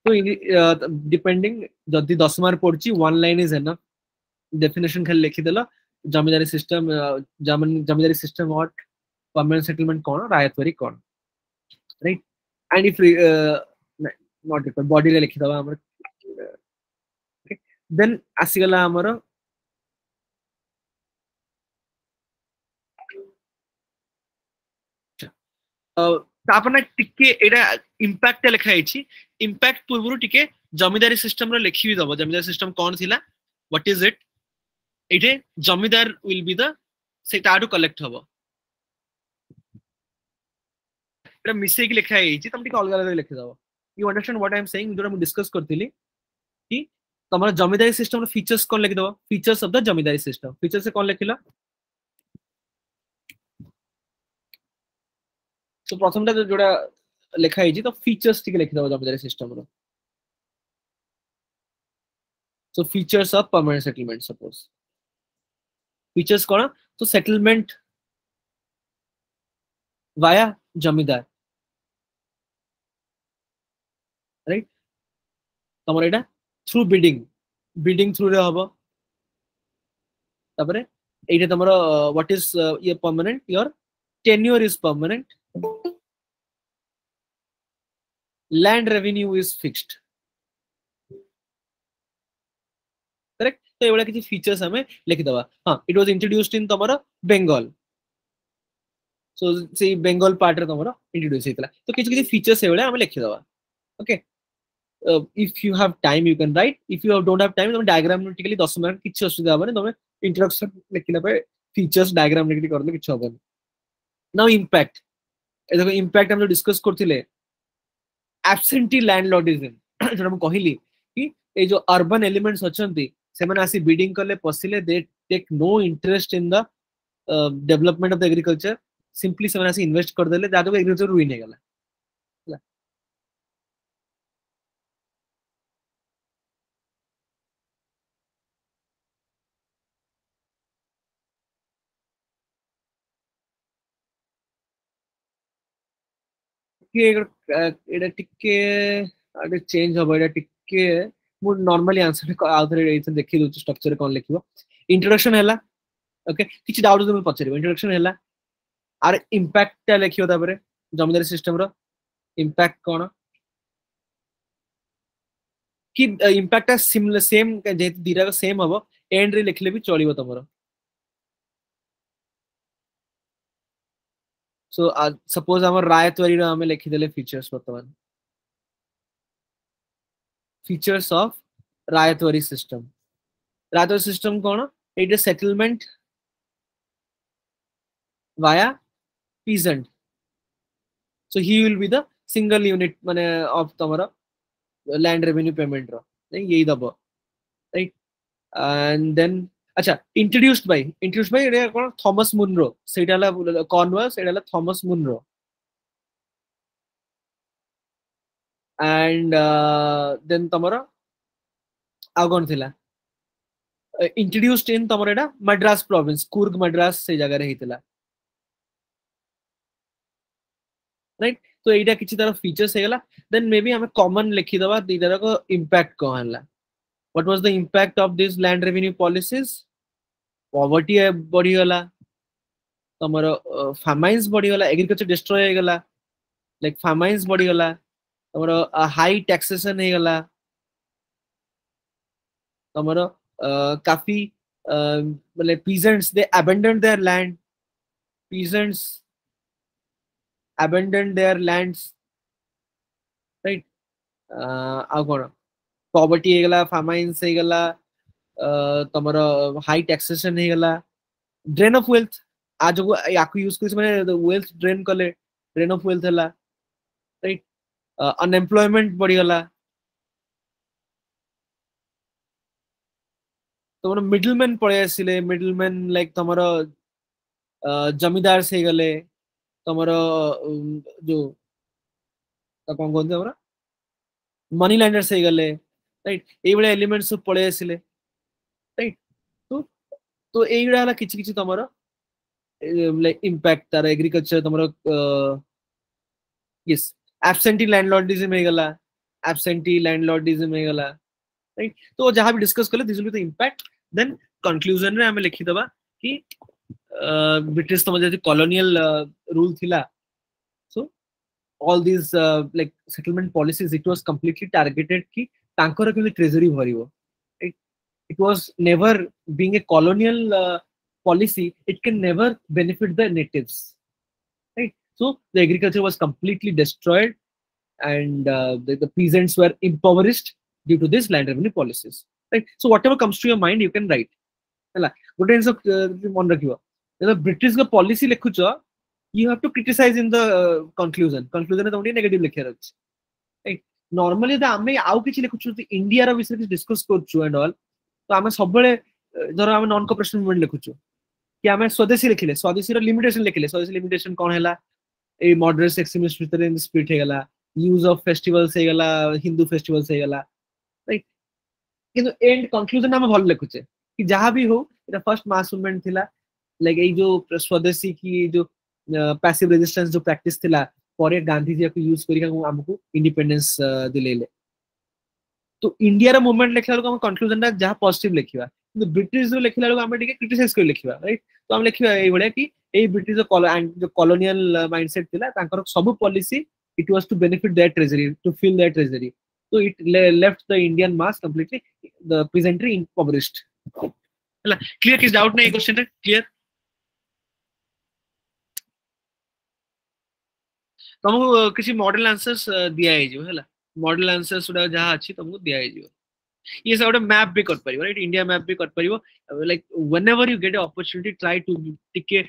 तो डिपेंडिंग जदि 10 mark पड़छि one line is enough definition खाली लिखि देला zamindari system zamindari system what permanent settlement corner or ayatwari corner right and if we uh, not different body le likhi dava amar okay then asigala amara ତାପରେ ଟିକେ ଏଇଟା impact ଲେଖା ହେଇଛି impact ପୂର୍ବରୁ ଟିକେ ଜମିଦାରୀ ସିଷ୍ଟମର ଲେଖିବି ଦବ ଜମିଦାରୀ ସିଷ୍ଟମ କଣ ଥିଲା ହ୍ୱାଟ ଇଜ ଇଟ୍ ଏଇଠି ଜମିଦାର ୱିଲ୍ ବି ଦ ସେଇଟାଠୁ କଲେକ୍ଟ ହବ এটা ମିଶେଇକି ଲେଖା ହେଇଛି ତମେ ଟିକେ ଅଲଗା ଅଲଗା ଲେଖିଦେବ you understand what I am saying ଯୋଉଟା ମୁଁ ଡିସ୍କସ୍ କରିଥିଲି କି ତମର ଜମିଦାରୀ ସିଷ୍ଟମର ଫିଚର୍ସ କ'ଣ ଲେଖିଦେବ features of the zamindari system features କ'ଣ ଲେଖିଲ ତ ପ୍ରଥମଟା ଯୋଉଟା ଲେଖା ହେଇଛି ତ ଫିଚର୍ସ ଟିକେ ଲେଖିଦେବ ଜମିଦାରୀ ସିଷ୍ଟମର so features of permanent settlement suppose features कौन तो settlement via जमींदार রাইট তোমার এটা থ্রু বিডিং বিডিং থ্রুরে হব তাপরে এইটা तुम व्हाट इज ये permanent your tenure is permanent land revenue is fixed correct तो एवढ्या किती फीचर्स हमें लिखी दवा हां इट वाज इंट्रोड्यूस्ड इन तमरो बंगाल सो से बंगाल पार्ट रे तमरो इंट्रोड्यूस हेतला तो किसी किसी फीचर्स एवढ्या लिखी दवा okay if you have time you can write if you don't have time तुम डायग्राम लिखिली 10 मिनिट କିଛି ଅସୁବିଧା ହବନି ତମେ ଇଣ୍ଟ୍ରୋଡକ୍ସନ ଲେଖିଲା ପରେ ଫିଚର୍ସ ଡାୟଗ୍ରାମ ଲେଖିକି କରିଲେ କିଛି ହବନି ନାଉ ଇମ୍ପାକ୍ଟ ଏ ଦେଖ ଇମ୍ପାକ୍ଟ ଆମେ ଡିସ୍କସ କରୁଥିଲେ ଆବସେଣ୍ଟି ଲ୍ୟାଣ୍ଡଲର୍ଡିଜମ୍ ଯୋଉଟା ମୁଁ କହିଲି କି ଏଇ ଯୋଉ ଅର୍ବାନ୍ ଏଲିମେଣ୍ଟସ୍ ଅଛନ୍ତି ସେମାନେ ଆସି ବିଡିଂ କଲେ ପଶିଲେ they take no interest in the development of the agriculture simply ସେମାନେ ଆସି ଇନଭେଷ୍ଟ କରିଦେଲେ ଯାହା ଦ୍ୱାରା ଏଗ୍ରିକଲଚର ରୁଇନ୍ ହେଇଗଲା ଟିକେ ଏଇଟା ଟିକେ ଟିକେ ଚେଞ୍ଜ ହବ ଏଇଟା ଟିକେ ମୁଁ ନର୍ମାଲି ଆନ୍ସର ଆଉ ଥରେ ଏଇଥର ଦେଖି ଦଉଛି ଷ୍ଟ୍ରକ୍ଚରରେ କ'ଣ ଲେଖିବ ଇଣ୍ଟ୍ରୋଡକ୍ସନ ହେଲା ଓକେ କିଛି ଡାଉଟ୍ ତୁମେ ପଚାରିବ ଇଣ୍ଟ୍ରୋଡକ୍ସନ ହେଲା ଆର ଇମ୍ପାକ୍ଟଟା ଲେଖିବ ତାପରେ ଜମିଦାରୀ ସିଷ୍ଟମର ଇମ୍ପାକ୍ଟ କ'ଣ କି ଇମ୍ପାକ୍ଟଟା ସେମ୍ ଯେହେତୁ ଦୁଇଟାକ ସେମ୍ ହବ ଏଣ୍ଡରେ ଲେଖିଲେ ବି ଚଳିବ ତମର सो सपोज आम रायतरी आम लिखीदे फीचर्स बर्तमान features of ryotwari system ryotwari system कौन ये settlement via peasant so he will be the single unit माने तुम लैंड रेवेन्यू पेमेंट रही दब राइट एंड देन আচ্ছা ইন্ট্রোডিউসড বাই ইন্ট্রোডিউসড বাই এটা কোন থমাস মুনরো সেটা হলো কনভার্স এটা হলো থমাস মুনরো ଆଣ୍ଡ ଦେନ୍ ତମର ଆଉ କ'ଣ ଥିଲା ଇଣ୍ଟ୍ରୋଡ୍ୟୁସ୍ଡ ଇନ୍ ତମର ଏଇଟା ମାଡ୍ରାସ ପ୍ରୋଭିନ୍ସ କୁର୍ଗ ମାଡ୍ରାସ ସେଇ ଜାଗାରେ ହେଇଥିଲା ରାଇଟ୍ ତ ଏଇଟା କିଛି ତାର ଫିଚର୍ସ ହେଇଗଲା ଦେନ୍ ମେ ବି ଆମେ କମନ୍ ଲେଖିଦେବା ଦୁଇଟାର ଇମ୍ପାକ୍ଟ କ'ଣ ହେଲା what was the impact of these land revenue policies poverty बढ़ीगला तुमर फार्माइन्स बढ़ीगला एग्रीकल्चर डिस्ट्रॉय होगला लाइक फार्माइन्स बढ़ीगला तुमर हाई टैक्सेशन होगला तुमर काफी मतलब peasants they abandon their land peasants abandon their lands right आ कौन पवर्टी फार्माइन्स तुम high taxation drain of wealth आज यूज कर माने वेल्थ ड्रेन कले ड्रेन ऑफ वेल्थ हला अनएम्प्लॉयमेंट बढ़ी तो मन मिडिलमैन पड़े आसीले मिडिलमैन लाइक तुम जमीदार से गले तमर जो कौन कौन मनी लैंडर से गले राइट ये एलिमेंट सब पलि आसे रईट तो तो यहाँ है कि तुम लाइक इंपैक्ट तार एग्रिकलचर तुम यस एबसेंटी लैंडलर्डिजम होगा एबसेंटी लैंडलर्डिजम होगा रईट तो जहाँ भी डिस्कस कले this the impact then conclusion में आम लिखिद कि ब्रिटिश तुम जब कलोनियल रूल था so all this like settlement policies it was completely targeted की ତାଙ୍କର କେମିତି ଟ୍ରେଜେରୀ ଭରିବ it was never being a colonial uh, policy it can never benefit the natives so the agriculture was completely destroyed and uh, the, peasants were impoverished due to this land revenue policies so whatever comes to your mind you can write ଗୋଟେ ଜିନିଷ ମନେ ରଖିବ ଯେତେବେଳେ ବ୍ରିଟିଶଙ୍କ policy ଲେଖୁଛ you have to criticize in conclusion. Conclusion କନକ୍ଲୁଜନରେ ତମକୁ ଟିକେ negative ଲେଖିବାର ଅଛି नर्माली तो आम आउ किसी लिखुच इंडिया विषय किसी डिस्कस कर सब नन कपरेसन मुमेंट लिखुचु कि आम स्वदेशी लिखिले स्वदेशी लिमिटेशन लिखिले स्वदेशी लिमिटेशन कौन है मडरेस एक्सट्रीमिस्ट भितर स्पीड हो गला use of festivals Hindu festivals and conclusion आम भल लिखुचे कि जहाँ भी हूँ फर्स्ट मास मुमेंट थी लाइक ये स्वदेशी की जो पैसिव रेजिस्टेंस जो प्रैक्टिस थिला ପରେ ଗାନ୍ଧୀ ଯାକୁ ୟୁଜ୍ କରିକି ଆମକୁ ଇଣ୍ଡିପେଣ୍ଡେନ୍ସ ଦିଲେଇଲେ ତ ଇଣ୍ଡିଆର ମୁଭମେଣ୍ଟ ଲେଖିଲା ବେଳକୁ ଆମ କନକ୍ଲୁଜନଟା ଯାହା ପଜିଟିଭ ଲେଖିବା କିନ୍ତୁ ବ୍ରିଟିଶରୁ ଲେଖିଲା ବେଳକୁ ଆମେ ଟିକେ କ୍ରିଟିସାଇଜ କରି ଲେଖିବା ରାଇଟ୍ ତ ଆମେ ଲେଖିବା ଏଇଭଳିଆ କି ଏଇ ବ୍ରିଟିଶ କଲୋନିଆଲ ମାଇଣ୍ଡସେଟ୍ ଥିଲା ତାଙ୍କର ସବୁ policy it was to benefit their treasury to fill their treasury ତ it left the Indian mass completely the ପ୍ରେଜେଣ୍ଟରେ in published ହେଲା କ୍ଲିୟର କିଛି ଡାଉଟ୍ ନାହିଁ ଏଇ କ୍ୱେଶ୍ଚନରେ କ୍ଲିୟର तुमको तो किसी मॉडल आंसर्स दिया है है मॉडल आंसर्स उड़ा जहाँ अच्छी तुमको तो दिया है ये सब उड़ा मैप भी कर पा राइट इंडिया मैप भी कर पा like when you get a opportunity try to टिके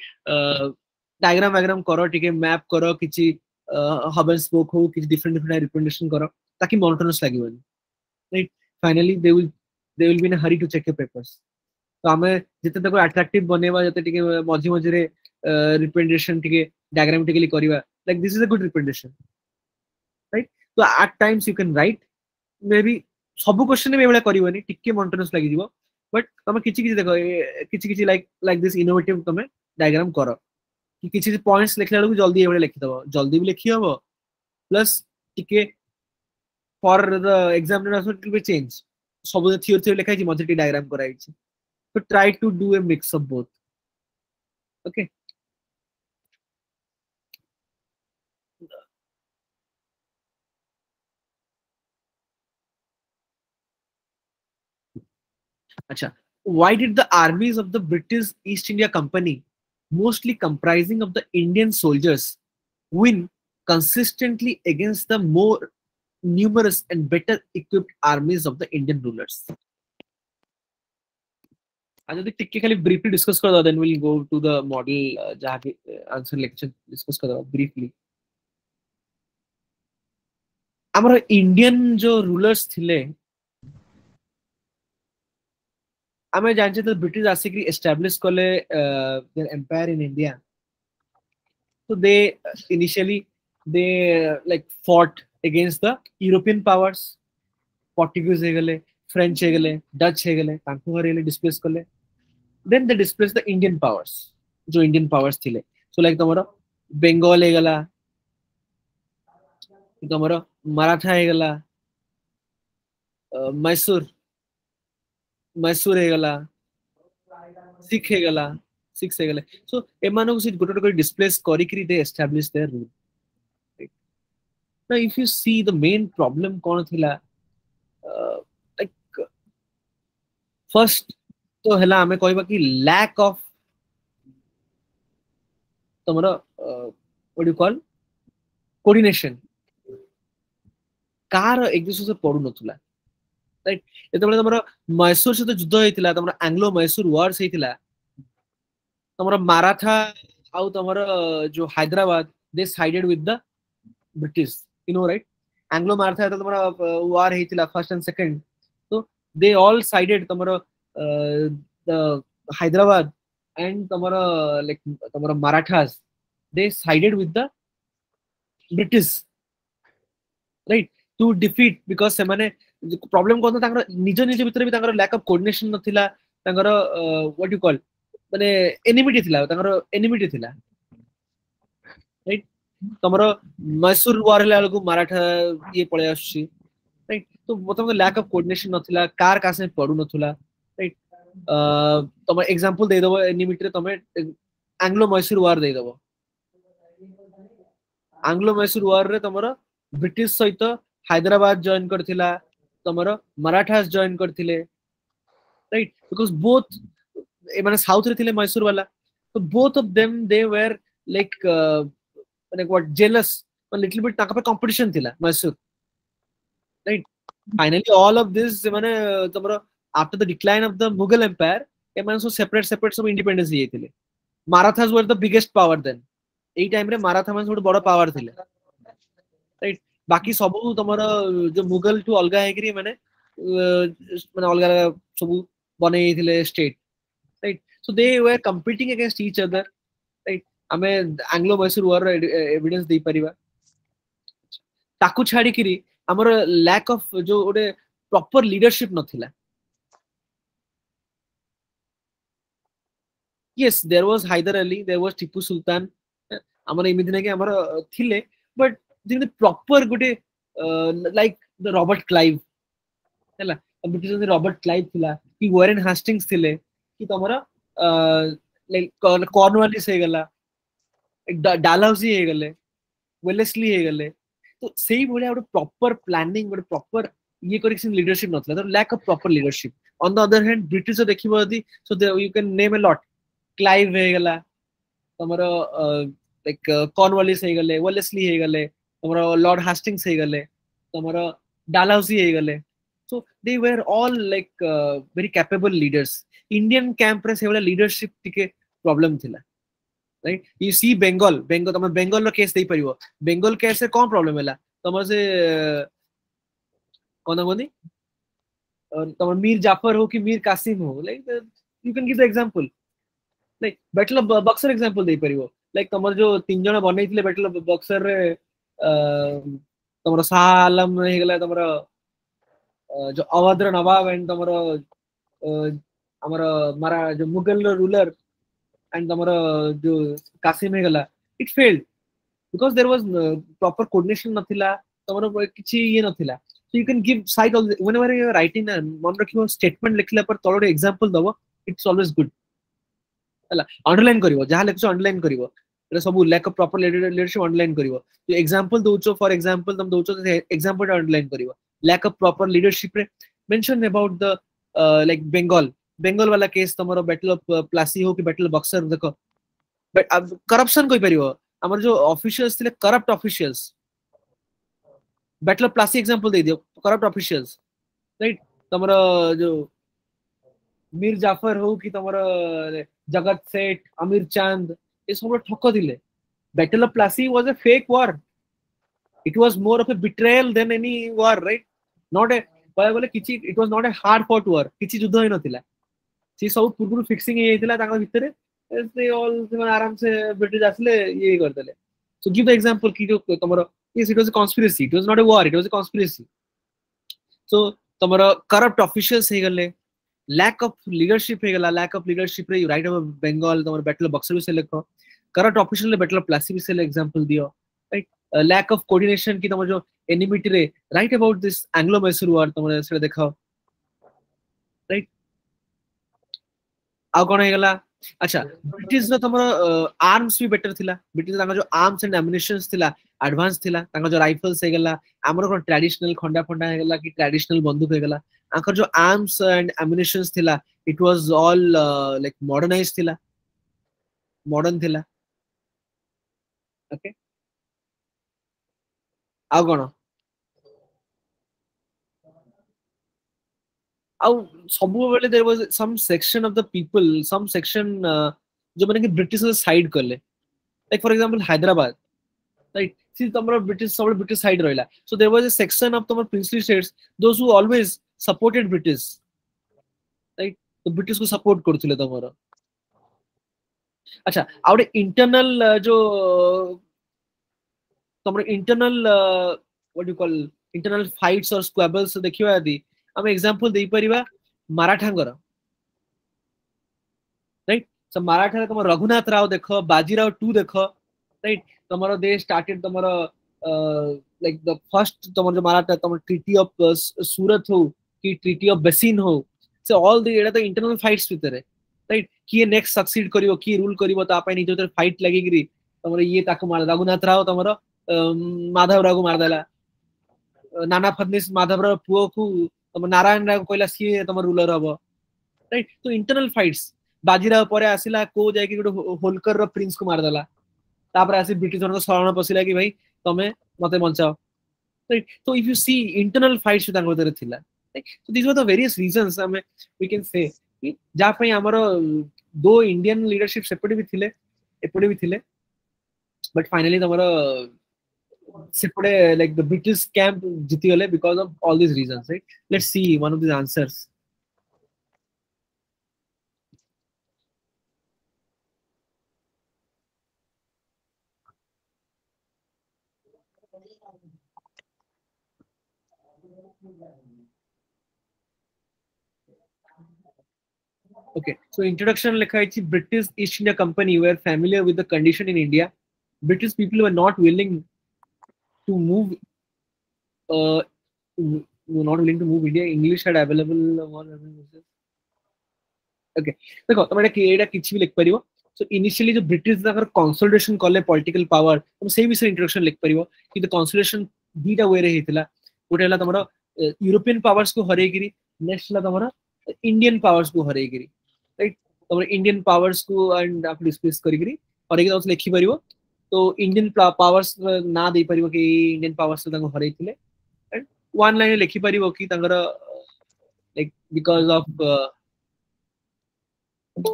डायग्राम वायग्राम करो टिके मैप करो किसी हब एंड स्पोक हो किसी डिफरेंट डिफरेंट रिप्रेजेंटेशन करो ताकि मोनोटोनस लगे right finally they will they will be in hurry to check your papers तो आम जिते अट्राक्ट बनवा जो मझे मझे रिप्रेजेंटेशन टी diagrammatically Koriba. Like this is a good representation. Right? So at times you can write maybe ସବୁ question में एभଳିया କରିବନି ଟିକେ ମଣ୍ଟନସ୍ ଲାଗିଯିବ ବଟ୍ ତମେ କିଛି କିଛି ଦେଖ କିଛି କିଛି ଲାଇକ୍ ଲାଇକ୍ ଦିସ୍ ଇନୋଭେଟିଭ୍ ତମେ ଡାଇଗ୍ରାମ କର କି କିଛି କିଛି ପଏଣ୍ଟସ୍ ଲେଖିଲା ବେଳକୁ ଜଲ୍ଦି ଏଭଳିଆ ଲେଖିଦେବ ଜଲ୍ଦି ବି ଲେଖି ହବ ପ୍ଲସ୍ ଟିକେ for the examination also it be change ସବୁ ଥିଓରି ଥିଓରି ଲେଖା ହେଇଛି ମଝିରେ ଟିକେ ଡାଇଗ୍ରାମ କରାଯାଇଛି So try to do a mix of both. Okay. Why did the armies of the British East India Company, mostly comprising of the Indian soldiers, win consistently against the more numerous and better equipped armies of the Indian rulers? i can briefly discuss kar then we'll go to the model uh, uh answer lecture discuss kar briefly. Our Indian rulers rulers I'm a giant that British basically established uh, their empire in India. So they uh, initially they uh, like fought against the European powers, Portuguese egale, French egale, Dutch egale, Kankuhar egale displace kole. Then they displaced the Indian powers, जो Indian powers थिले. So like तुम्हारा Bengal egala, तुम्हारा Maratha egala, uh, Mysore Mysore Sikh ହେଇଗଲା ସିକ୍ସ ହେଇଗଲେ show ଏମାନଙ୍କୁ ସେ ଗୋଟେ ଗୋଟେ କରି ଡିସପ୍ଲେସ୍ କରିକିରି ଦେ ଏଷ୍ଟାବ୍ଲିଶ ଦେୟାର ରୁଲ୍ ନା if you see the main problem କ'ଣ ଥିଲା ଲାଇକ୍ ଫର୍ଷ୍ଟ ତ ହେଲା ଆମେ କହିବା କି ଲ୍ୟାକ୍ ଅଫ୍ ତମର ୱାଟ୍ ୟୁ କଲ୍ କୋର୍ଡିନେସନ୍ କାହାର ଏକ୍ଜିଷ୍ଟେନ୍ସ ପଡ଼ୁନଥିଲା ରାଇଟ୍ ଯେତେବେଳେ ତମର ମୈସୁର ସହିତ ଯୁଦ୍ଧ ହେଇଥିଲା ତମର ଆଙ୍ଗ୍ଲୋ ମୈସୁର ୱାର୍ସ ହେଇଥିଲା ତମର ମାରାଠା ଆଉ ତମର ଯୋଉ Hyderabad they sided with the British you know right Anglo Maratha ଯେତେବେଳେ ତମର ୱାର ହେଇଥିଲା ଫାର୍ଷ୍ଟ ଆଣ୍ଡ ସେକେଣ୍ଡ ତ ଦେ ଅଲ୍ ସାଇଡେଡ ତମର ହାଇଦ୍ରାବାଦ ଆଣ୍ଡ ତମର ଲାଇକ୍ ତମର Marathas they sided with the British right to defeat because ସେମାନେ ପ୍ରୋବ୍ଲେମ କଣ ତାଙ୍କର ନିଜ ନିଜ ଭିତରେ ବି ତାଙ୍କର ଲ୍ୟାକ୍ ଅଫ୍ କୋର୍ଡିନେସନ ନଥିଲା ତାଙ୍କର ୱାଟ ୟୁ କଲ୍ ମାନେ ଏନିମିଟି ଥିଲା ତାଙ୍କର ଏନିମିଟି ଥିଲା ରାଇଟ୍ ତମର ମୈସୁର ୱାର୍ ହେଲା ବେଳକୁ ମାରାଠା ଇଏ ପଳେଇ ଆସୁଛି ରାଇଟ୍ ତ ତମର ଲ୍ୟାକ୍ ଅଫ୍ କୋର୍ଡିନେସନ ନଥିଲା କାର୍ କାହା ସାଙ୍ଗେ ପଡୁନଥିଲା ରାଇଟ୍ ତମେ ଏକ୍ସାମ୍ପଲ ଦେଇଦବ ଏନିମିଟିରେ ତମେ ଆଙ୍ଗ୍ଲୋ ମୈସୁର ୱାର୍ ଦେଇଦବ ଆଙ୍ଗ୍ଲୋ ମୈସୁର ୱାରରେ ତମର ବ୍ରିଟିଶ ସହିତ ହାଇଦ୍ରାବାଦ ଜଏନ୍ କରିଥିଲା તમારા મરાઠાઝ જોઈન કર થીલે રાઈટ બીકોઝ બોથ એ મેને સાઉથ ર થીલે મૈસૂર વાલા તો both of them they were like Maine what jealous a little bit નાક અપ competition થીલા Mysore right finally all of this મેને તમારો after the decline of the Mughal empire A Maine so separate separate so independence he થિલે Marathas were the biggest power then A time રે મરાઠા મેન બડો power થીલે બાકી સબુ તમારા જે Mughal two અલગા હેકરી મને મને અલગા સબુ બને થિલે state right so they were competing against each other right ଆମେ ଆଙ୍ଗ୍ଲୋ ମୈସୁର ୱାର ଏଭିଡେନ୍ସ ଦେଇପାରିବା ତାକୁ ଛାଡିକିରି ଆମର ଲ୍ୟାକ୍ ଅଫ ଯୋଉ ଗୋଟେ ପ୍ରପର ଲିଡରସିପ ନଥିଲା yes there was Hyder Ali there was Tipu Sultan ଆମର ଏମିତି ନାକି ଆମର ଥିଲେ ବଟ୍ ଯେମିତି ପ୍ରପର ଗୋଟେ ଲାଇକ୍ ଦ ରବର୍ଟ କ୍ଲାଇଭ୍ ହେଲା ବ୍ରିଟିଶ ରବର୍ଟ କ୍ଲାଇଭ୍ ଥିଲା କି ୱାରେନ୍ ହାଷ୍ଟିଂସ୍ ଥିଲେ କି ତମର କର୍ନୱାଲିସ୍ ହେଇଗଲା ଡାଲହାଉସି ହେଇଗଲେ ୱେଲେସଲି ହେଇଗଲେ ତ ସେଇଭଳିଆ ଗୋଟେ ପ୍ରପର ପ୍ଲାନିଂ ଗୋଟେ ପ୍ରପର ଇଏ କରିକି ସେ ଲିଡରସିପ୍ ନଥିଲା ତ lack of proper leadership on the other hand British ଦେଖିବ ଯଦି so you can name a lot Clive ହେଇଗଲା ତମର ଲାଇକ୍ କର୍ନୱାଲିସ୍ ହେଇଗଲେ ୱେଲେସଲି ହେଇଗଲେ તમારો લોર્ડ હાસ્ટિંગ્સ થઈ ગલે તમારો ડાલહાઉસી થઈ ગલે so they were all like very capable leaders Indian ક્ୟାମ୍ପରେ ସେଇଭଳିଆ ଲିଡରସିପ୍ ଟିକେ ପ୍ରୋବ୍ଲେମ୍ ଥିଲା right you see Bengal Bengal ତମେ ବେଙ୍ଗଲର କେସ୍ ଦେଇପାରିବ ବେଙ୍ଗଲ କେସ୍ରେ କ'ଣ ପ୍ରୋବ୍ଲେମ୍ ହେଲା ତମର ସେ କ'ଣ କୁହନ୍ତି ତମର ମୀର ଜାଫର ହଉ କି ମୀର କାସିମ ହଉ like you can give the example like battle Buxar example ଦେଇପାରିବ ଲାଇକ୍ ତମର ଯୋଉ ତିନି ଜଣ ବନେଇଥିଲେ ବ୍ୟାଟଲ ବକ୍ସରରେ तुम शाह तुम जो अवध्र नवाब एंड तुम मरा जो मुगल रूलर एंड तुम जो Qasim it failed because there was proper coordination नथिला तुम किसी ये नथिला so you can give cycle whenever you are मन रखिव स्टेटमेंट लिखला पर तोरे एग्जांपल दबो इट्स ऑलवेज गुड हला अंडरलाइन करिवो जहां लिखछ अंडरलाइन करिवो सब lack of proper leadership underline कर एक्जामपल दौ फर एक्जामपल तुम दौ एक्जामपल अंडरलाइन कर lack of proper leadership mention about the like Bengal Bengal वाला केस तुम बैटल अफ प्लासी हो कि बैटल बक्सर देख करपसन कहीपर आम जो अफिसीयल्स थे corrupt officials battle of Plassey example they the corrupt officials right तुम जो मीर जाफर हो कि तुम जगत सेठ अमीर चांद ଏସବୁ ଠକ ଥିଲେ battle of Plassey was a fake war it was more of a betrayal than any war right not a କହିବାକୁ ଗଲେ କିଛି it was not a hard fought war କିଛି ଯୁଦ୍ଧ ହେଇନଥିଲା ସେ ସବୁ ପୂର୍ବରୁ ଫିକ୍ସିଂ ହେଇଯାଇଥିଲା ତାଙ୍କ ଭିତରେ ସେ ଅଲ୍ ସେମାନେ ଆରାମସେ ବ୍ରିଟିଶ ଆସିଲେ ଇଏ କରିଦେଲେ ସୋ ଗିଭ୍ ଦ ଏକ୍ସାମ୍ପଲ୍ କି ଯୋଉ ତମର ଇଏ it was a conspiracy it was not a war it was a conspiracy so ତମର କରପ୍ଟ ଅଫିସିଆଲ୍ସ ହେଇଗଲେ lack of leadership hegala lack of leadership re right of bengal tamar battle boxer bi se lekho current operation ले battle of Plassey भी से example दियो right lack of coordination की तमो जो enmity रे right about this Anglo Mysore war तमरे से देखाओ राइट आ कोन हेगला अच्छा ब्रिटिश रो तमरो आर्म्स भी बेटर थिला ब्रिटिश तांका जो आर्म्स एंड एमुनिशंस थिला एडवांस थिला तांका जो राइफल्स हेगला हमरो कोन ट्रेडिशनल खंडा फंडा हेगला कि ट्रेडिशनल बंदूक हेगला आंकर जो आर्म्स एंड एम्युनिशंस थिला it was all like modernize थिला मॉडर्न थिला ओके ଆଉ କ'ଣ ଆଉ ସବୁବେଳେ there was some section of the people some section ଯୋଉମାନେ କି ବ୍ରିଟିଶ ସାଇଡ୍ କଲେ like for example Hyderabad right see ତମର ବ୍ରିଟିଶ ସବୁବେଳେ ବ୍ରିଟିଶ ସାଇଡ୍ ରହିଲା so there was a section of ତମର princely states those who always supported British right तो British को support करुले तमर अच्छा आउ गोटे जो तुम internal what you call internal fights और स्क्वेबल्स देखिवा यदि हम एग्जांपल दे परिबा मराठांगर राइट सो मराठा तुम रघुनाथ राव देख बाजीराव टू देख राइट तुम दे स्टार्टेड तुम लाइक द फर्स्ट तुम जो मराठा तुम ट्रीटी ऑफ सूरत हो कि ट्रिटी अफ बेसिन हो से ऑल द एडा तो इंटरनल फाइट्स भीतर राइट किए नेक्स्ट सक्सीड करियो किए रूल करियो ता पाई निजो फाइट लागीगिरी तमर ये ताको मार रघुनाथ राव तमर माधव राव को मार देला नाना फडनीस माधव राव पुओ को तमर नारायण राव कोइला सी तमर रूलर हबो राइट तो इंटरनल फाइट्स बाजीराव परे आसीला को जाय होलकर रो प्रिंस को मार देला तापर आसी ब्रिटिश जन शरण पसिला कि भाई तमे मते मनचाओ तो if you see internal fights तांगो तरे थिला Like, this were the various reasons I mean we can say कि जहाँ ପାଇଁ ଆମର दो इंडियन लीडरशिप सेपरेट भी थिले एपटे भी थिले but finally तमरो separate like the British camp जीती गले because of all this reasons right let's see one of this answers Thank you. Okay, so introduction like British East India Company were familiar with the condition in India. British people were not willing to move, uh, were not willing to move India. English had available more resources. Okay, देखो तुम एटा एटा किछ भी लिख परियो so initially जो British अगर consolidation कले political power तुम सेही विषय इंट्रोडक्शन लिख परियो कि द कंसोलिडेशन दीटा वे रे हेतला गोटे हला तमरो यूरोपियन पावर्स को हरेगिरी नेक्स्ट हला तमरो इंडियन पावर्स को हरेइकरी राइट तमरे इंडियन पावर्स को एंड आपको डिस्प्लेस करिकरी हरेइकरी तमस लिखि परिबो तो इंडियन पावर्स ना दे परिबो कि इंडियन पावर्स तंग हरेइथिले एंड वन लाइन लिखि परिबो कि तंगर like because of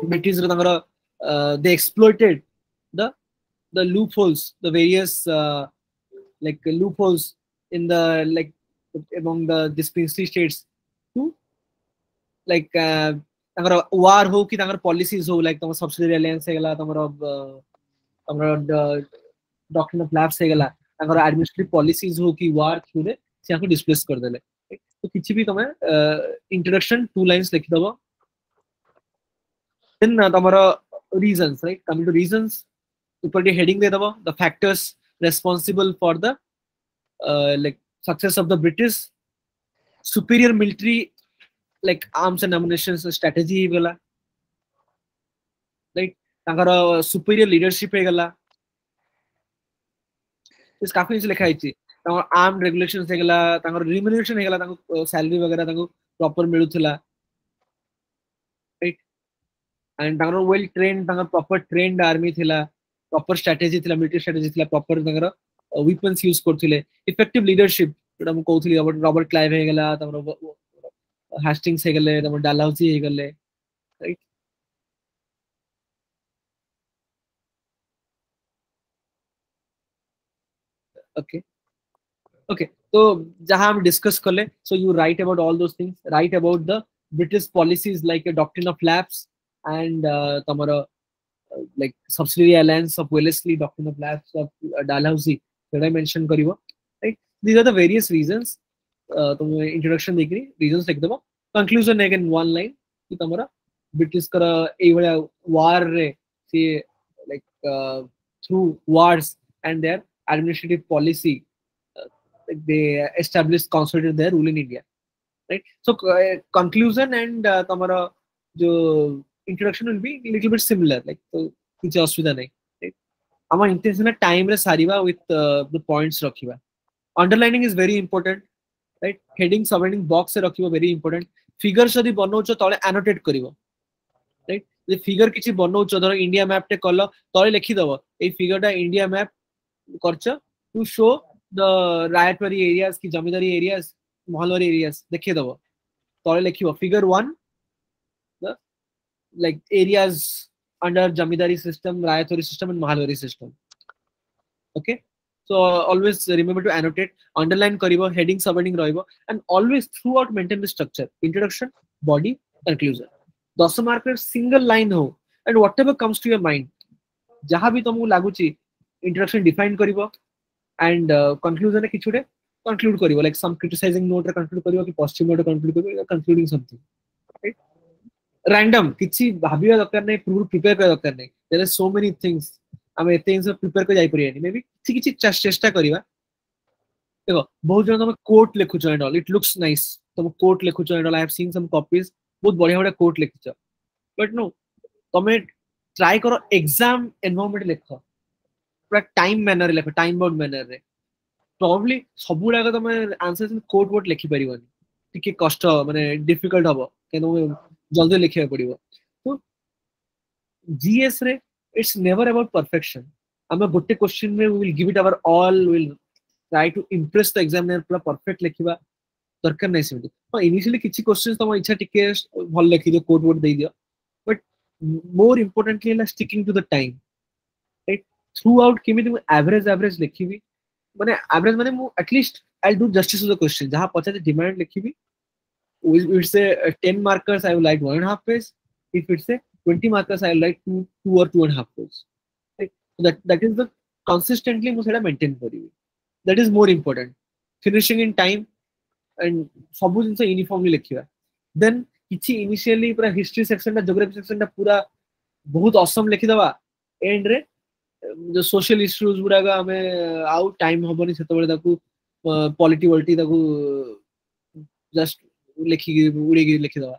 British तंगर they exploited the the loopholes the various uh, like loopholes in the like among the like uh, ତାଙ୍କର war ହଉ କି ତାଙ୍କର policies ହଉ like ତମର subsidiary alliance ହେଇଗଲା ତମର ତମର doctrine of lapse ହେଇଗଲା ତାଙ୍କର administrative policies ହଉ କି war through ରେ ସେ ଆକୁ displace କରିଦେଲେ ତ କିଛି ବି ତମେ introduction two lines ଲେଖିଦବ then ତମର reasons right coming to reasons ଉପରେ ଟିକେ heading ଦେଇଦବ the factors responsible for the uh, like success of the british superior military like arms and ammunition strategy ହେଇଗଲା like ତାଙ୍କର superior leadership ହେଇଗଲା ସେ काफी ଜିନିଷ ଲେଖା ହେଇଛି ତାଙ୍କର arm regulations ହେଇଗଲା ତାଙ୍କର remuneration ହେଇଗଲା ତାଙ୍କୁ salary वगैरह ତାଙ୍କୁ proper ମିଳୁଥିଲା right and ତାଙ୍କର well trained ତାଙ୍କର proper trained army ଥିଲା proper strategy ଥିଲା military strategy ଥିଲା proper ତାଙ୍କର weapons use କରୁଥିଲେ effective leadership ଯୋଉଟା ମୁଁ କହୁଥିଲି ରବର୍ଟ କ୍ଲାଇଭ ହେଇଗଲା ତାଙ୍କର হাস্টিংস হয়ে গেলে তারপর ডালহাউসি হয়ে গেলে right okay okay so jahan hum discuss kar le so you write about all those things write about the british policies like a doctrine of labs and uh, tamara uh, like subsidiary alliance of wellesley doctrine of labs of uh, dalhousie that i mentioned karibo these are the various reasons તમે introduction દીકરી reasons એક દબા conclusion again one line કે તમારા British કર એવળા war રે સી like uh, through wars and their administrative policy uh, they established consolidated their rule in india right so uh, conclusion and uh, tamara jo introduction will be a little bit similar like so kuch asubidha nahi আমার intention time রে সারিবা with the points রাখিবা underlining is very important right heading subheading box से रखिबो very important figures यदि बनौछ तळे annotate करिवो right जे फिगर किछि बनौछ धर इंडिया मैप टे कलर तळे लिखि दबो ए फिगरटा इंडिया मैप करछ to show the ryotwari areas कि जमीदारी एरियाज मोहलवरी एरियाज देखि दबो तळे लिखिबो figure 1 the like areas under zamindari system ryotwari system and mahalwari system okay okay? so uh, always remember to annotate underline karibo heading subheading rahibo and always throughout maintain the structure introduction body conclusion 10 marker single line ho and whatever comes to your mind jaha bhi tumku laguchi introduction define karibo and uh, conclusion e kichude conclude karibo like some criticizing note re conclude karibo ki positive note re conclude karibo or concluding something right random kichhi bhabiya dakar नहीं पूर्व prepare कर दरकार नहीं there are so many things ଆମେ ଏତେ ଜିନିଷ prepare କରି ଯାଇପାରିବାନି ମେ ବି କିଛି କିଛି ଚେଷ୍ଟା କରିବା ଦେଖ ବହୁତ ଜଣ ତମେ quote ଲେଖୁଛ and all it looks nice ତମେ quote ଲେଖୁଛ and all I have seen some copies ବହୁତ ବଢିଆ ବଢିଆ କୋଟ୍ ଲେଖିଛ ବଟ୍ ନୋ ତମେ ଟ୍ରାଏ କର ଏକ୍ଜାମ ଏନଭାରମେଣ୍ଟ ଲେଖ ପୁରା ଟାଇମ୍ ମ୍ୟାନରରେ ଲେଖ ଟାଇମ୍ ବାଉଣ୍ଡ ମ୍ୟାନରରେ ପ୍ରବ୍ଲି ସବୁଗୁଡାକ ତମେ ଆନ୍ସର କୋଟ୍ କୋଟ୍ ଲେଖିପାରିବନି ଟିକେ କଷ୍ଟ ମାନେ ଡିଫିକଲ୍ଟ ହବ କାହିଁକି ତମକୁ ଜଲ୍ଦି ଲେଖିବାକୁ ପଡିବ ତ ଜିଏସ୍ ରେ इट्स नेवर अबाउट परफेक्शन आम गोटे क्वेश्चन में will give it our all will try to impress the examiner पूरा परफेक्ट लिखा दरकार नहीं सेमती हाँ इनिशियली किसी क्वेश्चन तुम तो इच्छा टिके भल लिखीद कोर्ट वोट दे दि बट मोर इम्पोर्टेन्टली है sticking to the time throughout केमी आवरेज आवरेज लिखी मैंने आवरेज मैंने at least I do justice the question जहाँ पचारे डिमांड लिखी ten markers I like one and half page if it's a 20 markers i like two two or two and a half crores right? so that that is the consistently must have maintain for you that is more important finishing in time and sabu jinsa uniformly likhiwa then kichi initially pura history section da geography section da pura बहुत awesome लिखि दवा end रे जो social issues पूरा का हमें आउ time हबनी सेतबेले ताकू पॉलिटी वॉलिटी ताकू जस्ट लिखि उड़ेगी लिखि दवा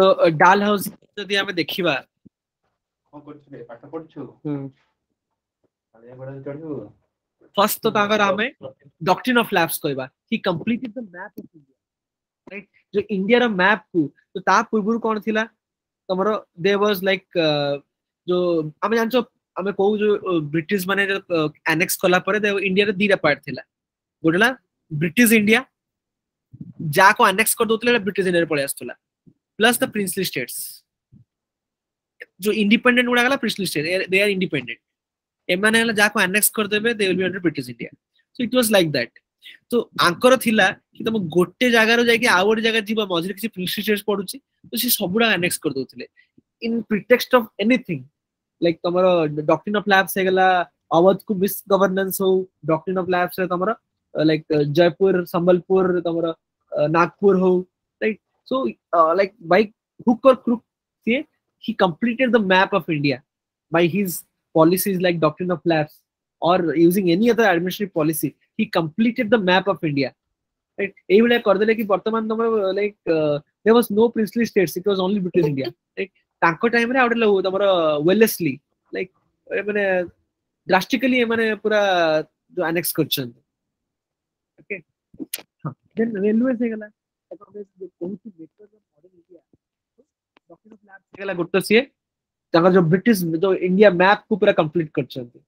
ତ ଡାଲ ହାଉସ ଯଦି ଆମେ ଦେଖିବା ଫାର୍ଷ୍ଟ ତ ତାଙ୍କର ଆମେ ଡକ୍ଟ୍ରିନ୍ ଅଫ ଲ୍ୟାବ୍ସ କହିବା he completed the map of India right ଯୋଉ ଇଣ୍ଡିଆର ମ୍ୟାପ୍ କୁ ତ ତା ପୂର୍ବରୁ କଣ ଥିଲା ତମର ଦେ ୱାଜ ଲାଇକ୍ ଯୋଉ ଆମେ ଜାଣିଛ ଆମେ କହୁ ଯୋଉ ବ୍ରିଟିଶ ମାନେ ଆନେକ୍ସ କଲା ପରେ ଇଣ୍ଡିଆର ଦିଟା ପାର୍ଟ ଥିଲା ଗୋଟେ ହେଲା ବ୍ରିଟିଶ ଇଣ୍ଡିଆ ଯାହାକୁ ଆନେକ୍ସ କରିଦେଉଥିଲେ ବ୍ରିଟିଶ ଇଣ୍ଡିଆରେ ପଳେଇ ଆସୁଥିଲା plus the princely states जो इंडिपेंडेंट उड़ा गला princely state they are independent एମାନେ ହେଲା ଯାହାକୁ annex କରିଦେବେ they will be under british india so it was like that তো ଆଙ୍କର ଥିଲା କି ତମ ଗୋଟେ ଜାଗାରୁ ଯାଇକି ଆଉ ଗୋଟେ ଜାଗା ଯିବ ମଝିରେ କିଛି princely states ପଡୁଛି ତ ସେ ସବୁଗୁଡା annex କରିଦଉଥିଲେ in pretext of anything like তোমার doctrine of labs ହେଇଗଲା अवधକୁ मिस गवर्नेंस ହଉ doctrine of labs ରେ ତମର like जयपुर ସମ୍ବଲପୁର ତମର ନାଗପୁର ହଉ So, uh, like by hook or crook, say, he completed the map of India by his policies like Doctrine of Labs or using any other administrative policy. He completed the map of India. Right? Even like Cordele ki Bartaman like uh, there was no princely states, it was only British India. Right? ତାଙ୍କ ଟାଇମ୍ରେ ଆଉ ଗୋଟେ ତମର Wellesley like ମାନେ ଡ୍ରାଷ୍ଟିକାଲି ଏମାନେ ପୁରା annexe କରିଛନ୍ତି okay then railways ହେଇଗଲା ହେଲା ଗୋଟେ ସିଏ ତାଙ୍କର ଯୋଉ ବ୍ରିଟିଶ ଯୋଉ ଇଣ୍ଡିଆ ମ୍ୟାପ୍ କୁ ପୁରା କମ୍ପ୍ଲିଟ କରିଛନ୍ତି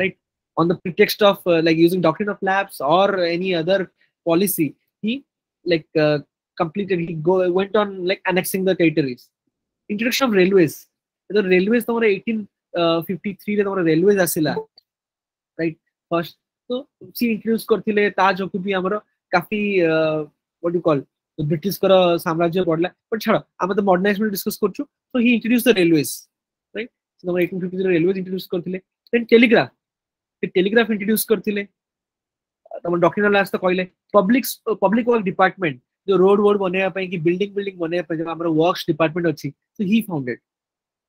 right on the pretext of like using doctrine of lapse or any other policy he like completed he go went on like annexing the territories introduction of railways the railways তোমার 1853 রে তোমার railways আসিলা right first so she introduce করতিলে তা যোকু B আমার কাফি what do you call ବ୍ରିଟିଶଙ୍କର ସାମ୍ରାଜ୍ୟ ବଢିଲା but ଛାଡ଼ ଆମେ ତ ମଡର୍ଣ୍ଣାଇଜେସନ ଡିସ୍କସ୍ କରୁଛୁ ତ he introduce the railways right ତମର ଏଇଟିନ୍ ଫିଫ୍ଟିରେ ରେଲୱେଜ୍ ଇଣ୍ଟ୍ରୋଡ୍ୟୁସ୍ କରିଥିଲେ ଦେନ୍ ଟେଲିଗ୍ରାଫ ଟେଲିଗ୍ରାଫ ଇଣ୍ଟ୍ରୋଡ୍ୟୁସ୍ କରିଥିଲେ ତମର ଡକ୍ଟର ଲାଷ୍ଟ ତ କହିଲେ ପବ୍ଲିକ ପବ୍ଲିକ ୱାର୍କ ଡିପାର୍ଟମେଣ୍ଟ ଯୋଉ ରୋଡ ରୋଡ ବନେଇବା ପାଇଁ କି ବିଲ୍ଡିଂ ବିଲ୍ଡିଂ ବନେଇବା ପାଇଁ ଯୋଉ ଆମର ୱାର୍କସ ଡିପାର୍ଟମେଣ୍ଟ ଅଛି ତ he founded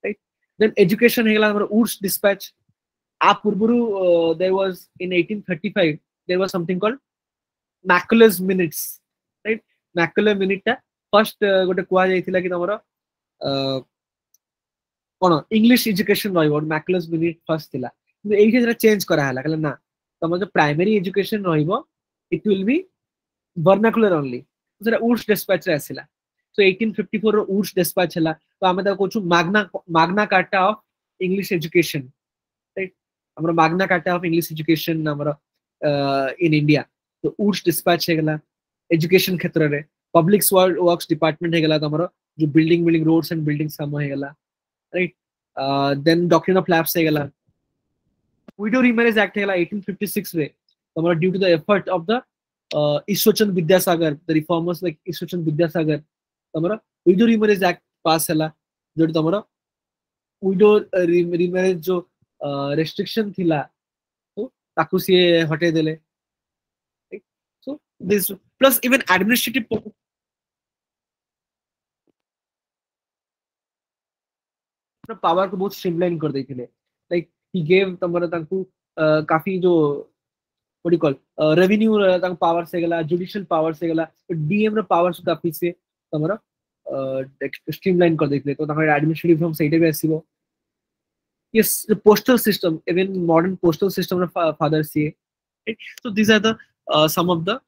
right then education ହେଇଗଲା ଆମର ଉଡ୍ସ ଡିସ୍ପାଚ୍ ଆ ପୂର୍ବରୁ there was in eighteen thirty five there was something call Macaulay's minutes right Macaulay मिनिटा first गोटे कह जाइला कि तुम कौन इंग्लीश एजुकेशन रैकुलस मिनिट फर्स्ट थी यही चेंज कराला कहला ना तुम जो प्राइमरी एजुकेशन रट will be vernacular only Wood's despatch आसला सो एटीन फिफ्टी फोर तो आम कौ मग्ना डिस्पैच होगा एजुकेशन क्षेत्र तो में पब्लिक वर्क्स डिपार्टमेंट होगा तुम जो building building roads and buildings हो गला right then doctrine of lapse गला विडो रिमैरेज एक्ट हो गला 1856 रे तुम्हारा due to the effort of the Ishwarchand Vidyasagar the reformers like Ishwarchand Vidyasagar तुम्हारा विडो रिमैरेज एक्ट पास हला जो तुम्हारा विडो रिमैरेज जो रेस्ट्रिक्शन थिला तो ताकू से हटे देले so this plus even administrative तो पावर को बहुत स्ट्रीमलाइन कर देते थे लाइक ही गेव तमरे तांकू काफी जो व्हाट यू कॉल रेवेन्यू तांक पावर से गला जुडिशियल पावर से गला डीएम तो रो पावर सुद्धा काफी से तमरा स्ट्रीमलाइन कर देते तो तमरे एडमिनिस्ट्रेटिव फ्रॉम साइड पे आसीबो yes postal system even modern postal system system father father so these are the some of the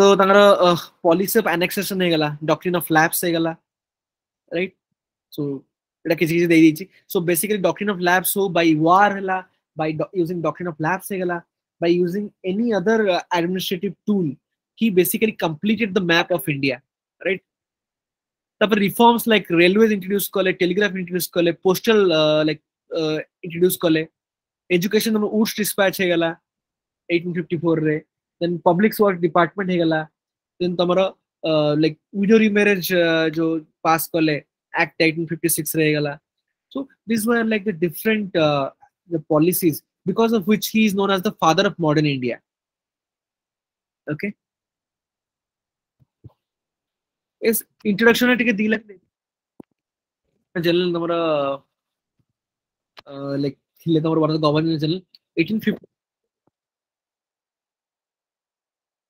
ତ ତାଙ୍କର ପଲିସି ଅଫ୍ ଆନେକ୍ସେସନ୍ ହେଇଗଲା ଡକ୍ଟ୍ରିନ୍ ଅଫ୍ ଲ୍ୟାବ୍ସ ହେଇଗଲା ରାଇଟ୍ ସୋ ଏଇଟା କିଛି କିଛି ଦେଇଦେଇଛି so basically doctrine of lapse ହଉ ବାଇ ୱାର୍ ହେଲା by using doctrine of lapse ହେଇଗଲା by using any other administrative tool he basically completed the map of India right ତାପରେ reforms like railways introduce କଲେ telegraph introduce କଲେ postal like introduce କଲେ education ଆମର Wood's dispatch ହେଇଗଲା eighteen fifty ଫୋର୍ରେ then public work department હે ગલા દેન તમારો લાઈક વિડો રીમેરેજ જો પાસ કલે એક્ટ 1856 રહે ગલા so this were like the different the policies because of which he is known as the father of modern india okay इस introduction ने टिके दी लग जनरल नंबर लाइक खिल्ले नंबर वाला governor general 1850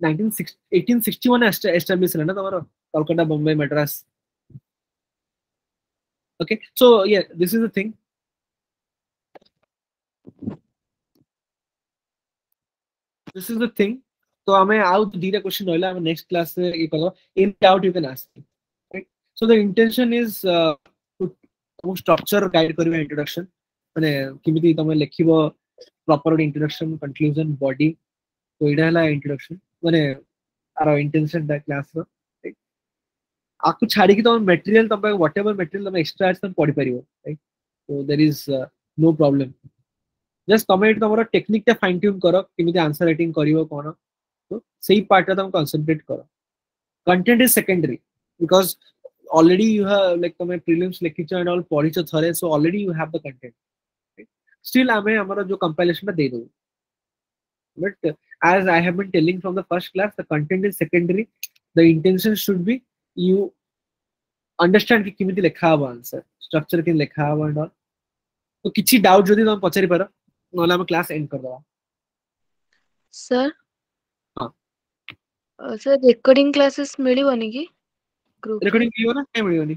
1861 established london or calcutta bombay madras okay so yeah this is the thing this is the thing so i may out the question i next class in doubt you can ask so the intention is uh, to structure guide for your introduction and uh proper introduction conclusion body so it is introduction ମାନେ ଆର intention ଟା କ୍ଲାସ୍ର ଆକୁ ଛାଡ଼ିକି ତମ material ତମ ପାଖେ whatever material ତମେ extra arts ତମେ ପଢ଼ିପାରିବ so there is no problem just ତମେ ଏଠି ତମର ଟେକ୍ନିକଟା ଫାଇନ୍ ଟ୍ୟୁନ୍ କର କେମିତି ଆନ୍ସର ରାଇଟିଂ କରିବ କ'ଣ ତ ସେଇ ପାର୍ଟରେ ତମେ କନସେନ୍ଟ୍ରେଟ୍ କର content is secondary because already you have like તમે prelims lecture and all પઢીચો થરે so already you have the content still અમે અમારો જો compilation માં દે દઉં but as I have been telling from the first class, the content is secondary. The intention should be you understand कि केमिति लेखा हब आंसर स्ट्रक्चर के लेखा हब एंड ऑल तो किछि डाउट जदी तुम पचारि पारो नहले हम क्लास एंड कर दवा सर हां सर रिकॉर्डिंग क्लासेस मिलिवनी कि ग्रुप रिकॉर्डिंग मिलियो ना काय मिलिवनी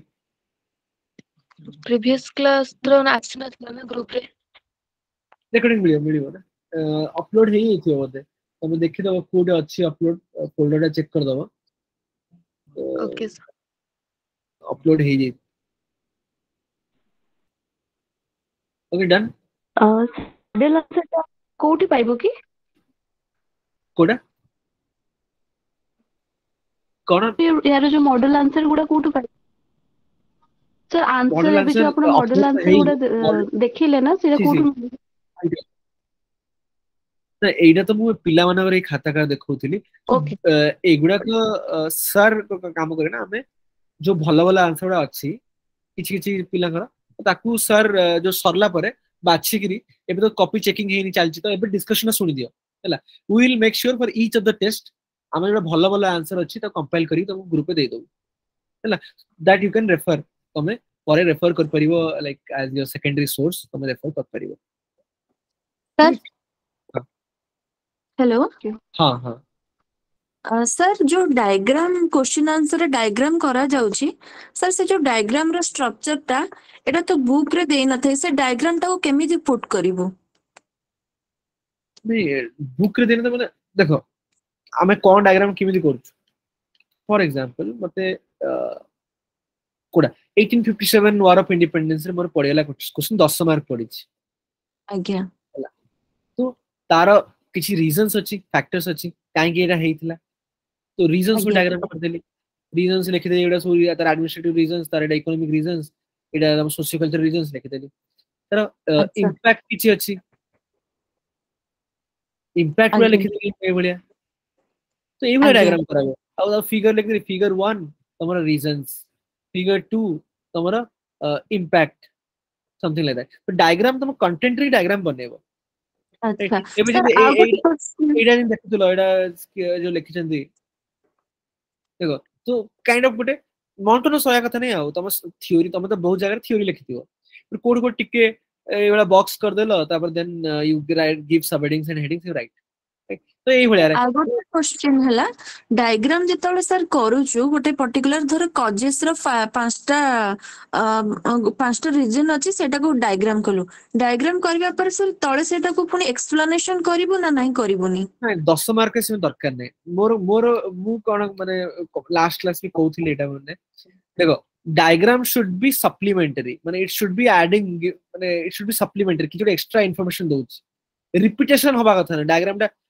प्रीवियस क्लास रो आसी नथला ना ग्रुप रे रिकॉर्डिंग मिलियो मिलियो ना अपलोड हेई होती है बोधे ତମେ ଦେଖିଦବ କୋଉଠି ଅଛି ଅପଲୋଡ ଫୋଲ୍ଡରଟା ଚେକ୍ କରିଦବ ଓକେ ସାର୍ ଅପଲୋଡ ହେଇଯାଇ ଓକେ ଡନ୍ ସାଡେଲ ଆସେଟା କୋଉଠି ପାଇବ କି କୋଉଟା କଣ ୟାର ଯୋଉ ମଡେଲ ଆନ୍ସର ଗୁଡା କୋଉଠି ପାଇବ ସାର୍ ଆନ୍ସର ଏବେ ଯୋଉ ଆପଣ ମଡେଲ ଆନ୍ସର ଗୁଡା ଦେଖିଲେ ନା ସେଇଟା କୋଉଠି ନା ଏଇଟା ତ ମୁଁ ପିଲାମାନଙ୍କର ଏଇ ଖାତା କାର ଦେଖଉଥିଲି ଏଗୁଡାକ ସାର୍ କାମ କରେ ନା ଆମେ ଯୋଉ ଭଲ ଭଲ ଆନ୍ସର ଗୁଡା ଅଛି କିଛି କିଛି ପିଲାଙ୍କର ତାକୁ ସାର୍ ଯୋଉ ସରିଲା ପରେ ବାଛିକିରି ଏବେ ତ କପି ଚେକିଂ ହେଇନି ଚାଲିଛି ତ ଏବେ ଡିସ୍କସନ ଶୁଣିଦିଅ ହେଲା will make sure for each of the test ଆମେ ଯୋଉଟା ଭଲ ଭଲ ଆନ୍ସର ଅଛି ତାକୁ କମ୍ପାଇଲ୍ କରିକି ତମକୁ ଗ୍ରୁପରେ ଦେଇଦେବୁ ହେଲା ଦ୍ୟାଟ୍ ୟୁ କ୍ୟାନ୍ ରେଫର ତମେ ପରେ ରେଫର କରିପାରିବ like as your secondary source ତମେ ରେଫର କରିପାରିବ हेलो हाँ ହଁ ହଁ ସାର୍ ଯୋଉ ଡାଇଗ୍ରାମ କ୍ୱେଶ୍ଚିନ୍ ଆନ୍ସର ଡାଇଗ୍ରାମ କରାଯାଉଛି ସାର୍ ସେ ଯୋଉ ଡାଇଗ୍ରାମର ଷ୍ଟ୍ରକ୍ଚରଟା ଏଇଟା ତ ବୁକରେ ଦେଇନଥାଏ ସେ ଡାଇଗ୍ରାମଟାକୁ କେମିତି ପୁଟ୍ କରିବୁ ନାଇଁ ବୁକରେ ଦେଲେ ତ ମାନେ ଦେଖ ଆମେ କ'ଣ ଡାଇଗ୍ରାମ କେମିତି କରୁଛୁ ଫର ଏକ୍ସାମ୍ପଲ୍ ମତେ କୋଉଟା eighteen fifty seven war of ଇଣ୍ଡିପେଣ୍ଡେନ୍ସରେ ମୋର ପଡ଼ିଗଲା କ୍ୱେଶ୍ଚିନ୍ ଦଶ ମାର୍କ ପଡ଼ିଛି ଆଜ୍ଞା ତ ତାର किछि रीजंस अछि फैक्टर्स अछि काहे के तो रीजंस को डायग्राम कर देली रीजंस अच्छा। हाँ तो हाँ लिख देली एडा एडमिनिस्ट्रेटिव रीजंस तर एडा इकोनॉमिक सोशियो कल्चर रीजंस लिख देली तर इंपैक्ट किछि अछि इंपैक्ट वाला लिख देली तो ए डायग्राम करबो फिगर लिख देली फिगर 1 तमरा reasons figure 2 तमरा impact something like that but diagram तमा कंटेंटरी डायग्राम बनेबो ଆଚ୍ଛା ଏଇଟା ଯେମିତି ଦେଖୁଥିଲ ଏଇଟା ଯୋଉ ଲେଖିଛନ୍ତି ଦେଖ ତୁ କାଇଣ୍ଡ ଅଫ ଗୋଟେ ମନ୍ଟନ ସହିବା କଥା ନାହିଁ ଆଉ ତମ ଥିଓରି ତମେ ତ ବହୁତ ଜାଗାରେ ଥିଓରି ଲେଖିଥିବ କୋଉଠି କୋଉଠି ଟିକେ ଏଇଭଳିଆ ବକ୍ସ କରିଦେଲ ତାପରେ then you give sub headings and headings you write ତ ଏଇଭଳିଆ ଆଉ ଗୋଟେ କ୍ୱେଶ୍ଚିନ୍ ହେଲା ଡାଇଗ୍ରାମ ଯେତେବେଳେ ସାର୍ କରୁଛୁ ଗୋଟେ ପର୍ଟିକୁଲାର ଧର କଜେସ୍ ର ପାଞ୍ଚଟା ପାଞ୍ଚଟା ରିଜନ ଅଛି ସେଟାକୁ ଡାଇଗ୍ରାମ କଲୁ ଡାଇଗ୍ରାମ କରିବା ପରେ ସାର୍ ତଳେ ସେଟାକୁ ପୁଣି ଏକ୍ସପ୍ଲାନେସନ କରିବୁ ନା ନାହିଁ କରିବୁନି ଦଶ ମାର୍କ ସେମିତି ଦରକାର ନାହିଁ ମୋର ମୋର ମୁଁ କଣ ମାନେ ଲାଷ୍ଟ କ୍ଲାସ ବି କହୁଥିଲି ଏଇଟା ମାନେ ଦେଖ डायग्राम शुड बी सप्लीमेंटरी माने इट शुड बी एडिंग माने इट शुड बी सप्लीमेंटरी कि जो एक्स्ट्रा इन्फॉर्मेशन दोच रिपीटेशन होबा कथा डायग्राम टा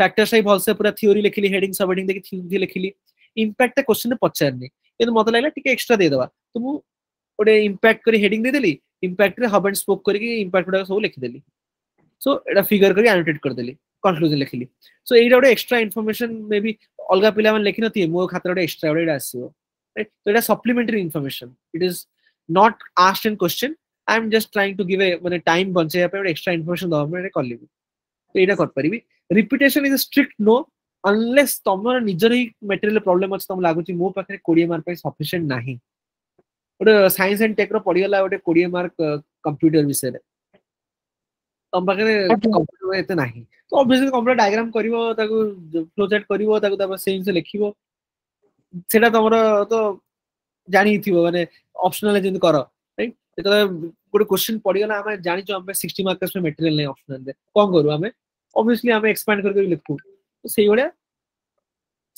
ଫ୍ୟାକ୍ଟର ସାହି ଭଲସେ ପୁରା ଥିଓରି ଲେଖିଲି ହେଡିଂ ସବ୍ ହେଡିଂ ଦେଖି ଥିଓରି ଲେଖିଲି ଇମ୍ପାକ୍ଟଟା କ୍ୱେଶ୍ଚନରେ ପଚାରିନି କିନ୍ତୁ ମତେ ଲାଗିଲା ଟିକେ ଏକ୍ସଟ୍ରା ଦେଇଦେବା ତ ମୁଁ ଗୋଟେ ଇମ୍ପାକ୍ଟ କରି ହେଡିଂ ଦେଇଦେଲି ଇମ୍ପାକ୍ଟରେ ହବ୍ ଆଣ୍ଡ ସ୍ପୋକ୍ କରିକି ଇମ୍ପାକ୍ଟ ଗୁଡ଼ାକ ସବୁ ଲେଖିଦେଲି ସୋ ଏଇଟା ଫିଗର କରି ଆନୋଟେଟ୍ କରିଦେଲି କନକ୍ଲୁଜନ ଲେଖିଲି ସୋ ଏଇଟା ଗୋଟେ ଏକ୍ସଟ୍ରା ଇନଫର୍ମେସନ ମେ ବି ଅଲଗା ପିଲାମାନେ ଲେଖିନଥିବେ ମୋ ଖାତାରେ ଗୋଟେ ଏକ୍ସଟ୍ରା ଗୋଟେ ଏଇଟା ଆସିବ ତ ଏଇଟା supplementary information it is not asked and question I am just trying to give ମାନେ ଟାଇମ୍ ବଞ୍ଚେଇବା ପାଇଁ ଗୋଟେ ଏକ୍ସଟ୍ରା ଇନଫର୍ମେସନ ଦେବା ପାଇଁ କଲି ତ ଏଇଟା କରିପାରିବି repetition is strict no unless तुम निजर ही मेटेरियल प्रोब्लेम अच्छे तुम लगुच मो पाखे कोड़े मार्क सफिसीयंट ना गोटे सैंस एंड टेक्र पड़गला गोटे कोड़े मार्क कंप्यूटर विषय तुम पाखे ना तो अभीयसली कंप्यूटर डायग्राम कर फ्लो चार्ट कर लिख से तुम तो जानी मैंने अपसनाल कर गोटे क्वेश्चन पड़गला जानचे सिक्सटी मार्क मेटेरियल नहीं अपसनाल कौन करूँ ଅବଭିୟସଲି ଆମେ ଏକ୍ସପାଣ୍ଡ କରିକି ଲେଖୁ ତ ସେଇଭଳିଆ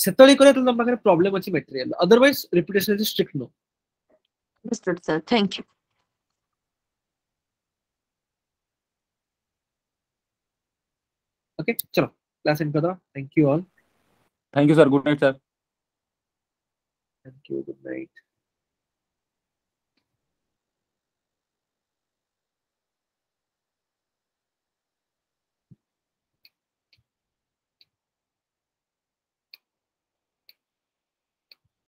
ସେତେବେଳେ କରିବା ତାହେଲେ ତମ ପାଖରେ ପ୍ରୋବ୍ଲେମ୍ ଅଛି material otherwise repetition is strict no understood sir thank you okay chalo class end kar do thank you all thank you sir good night sir thank you good night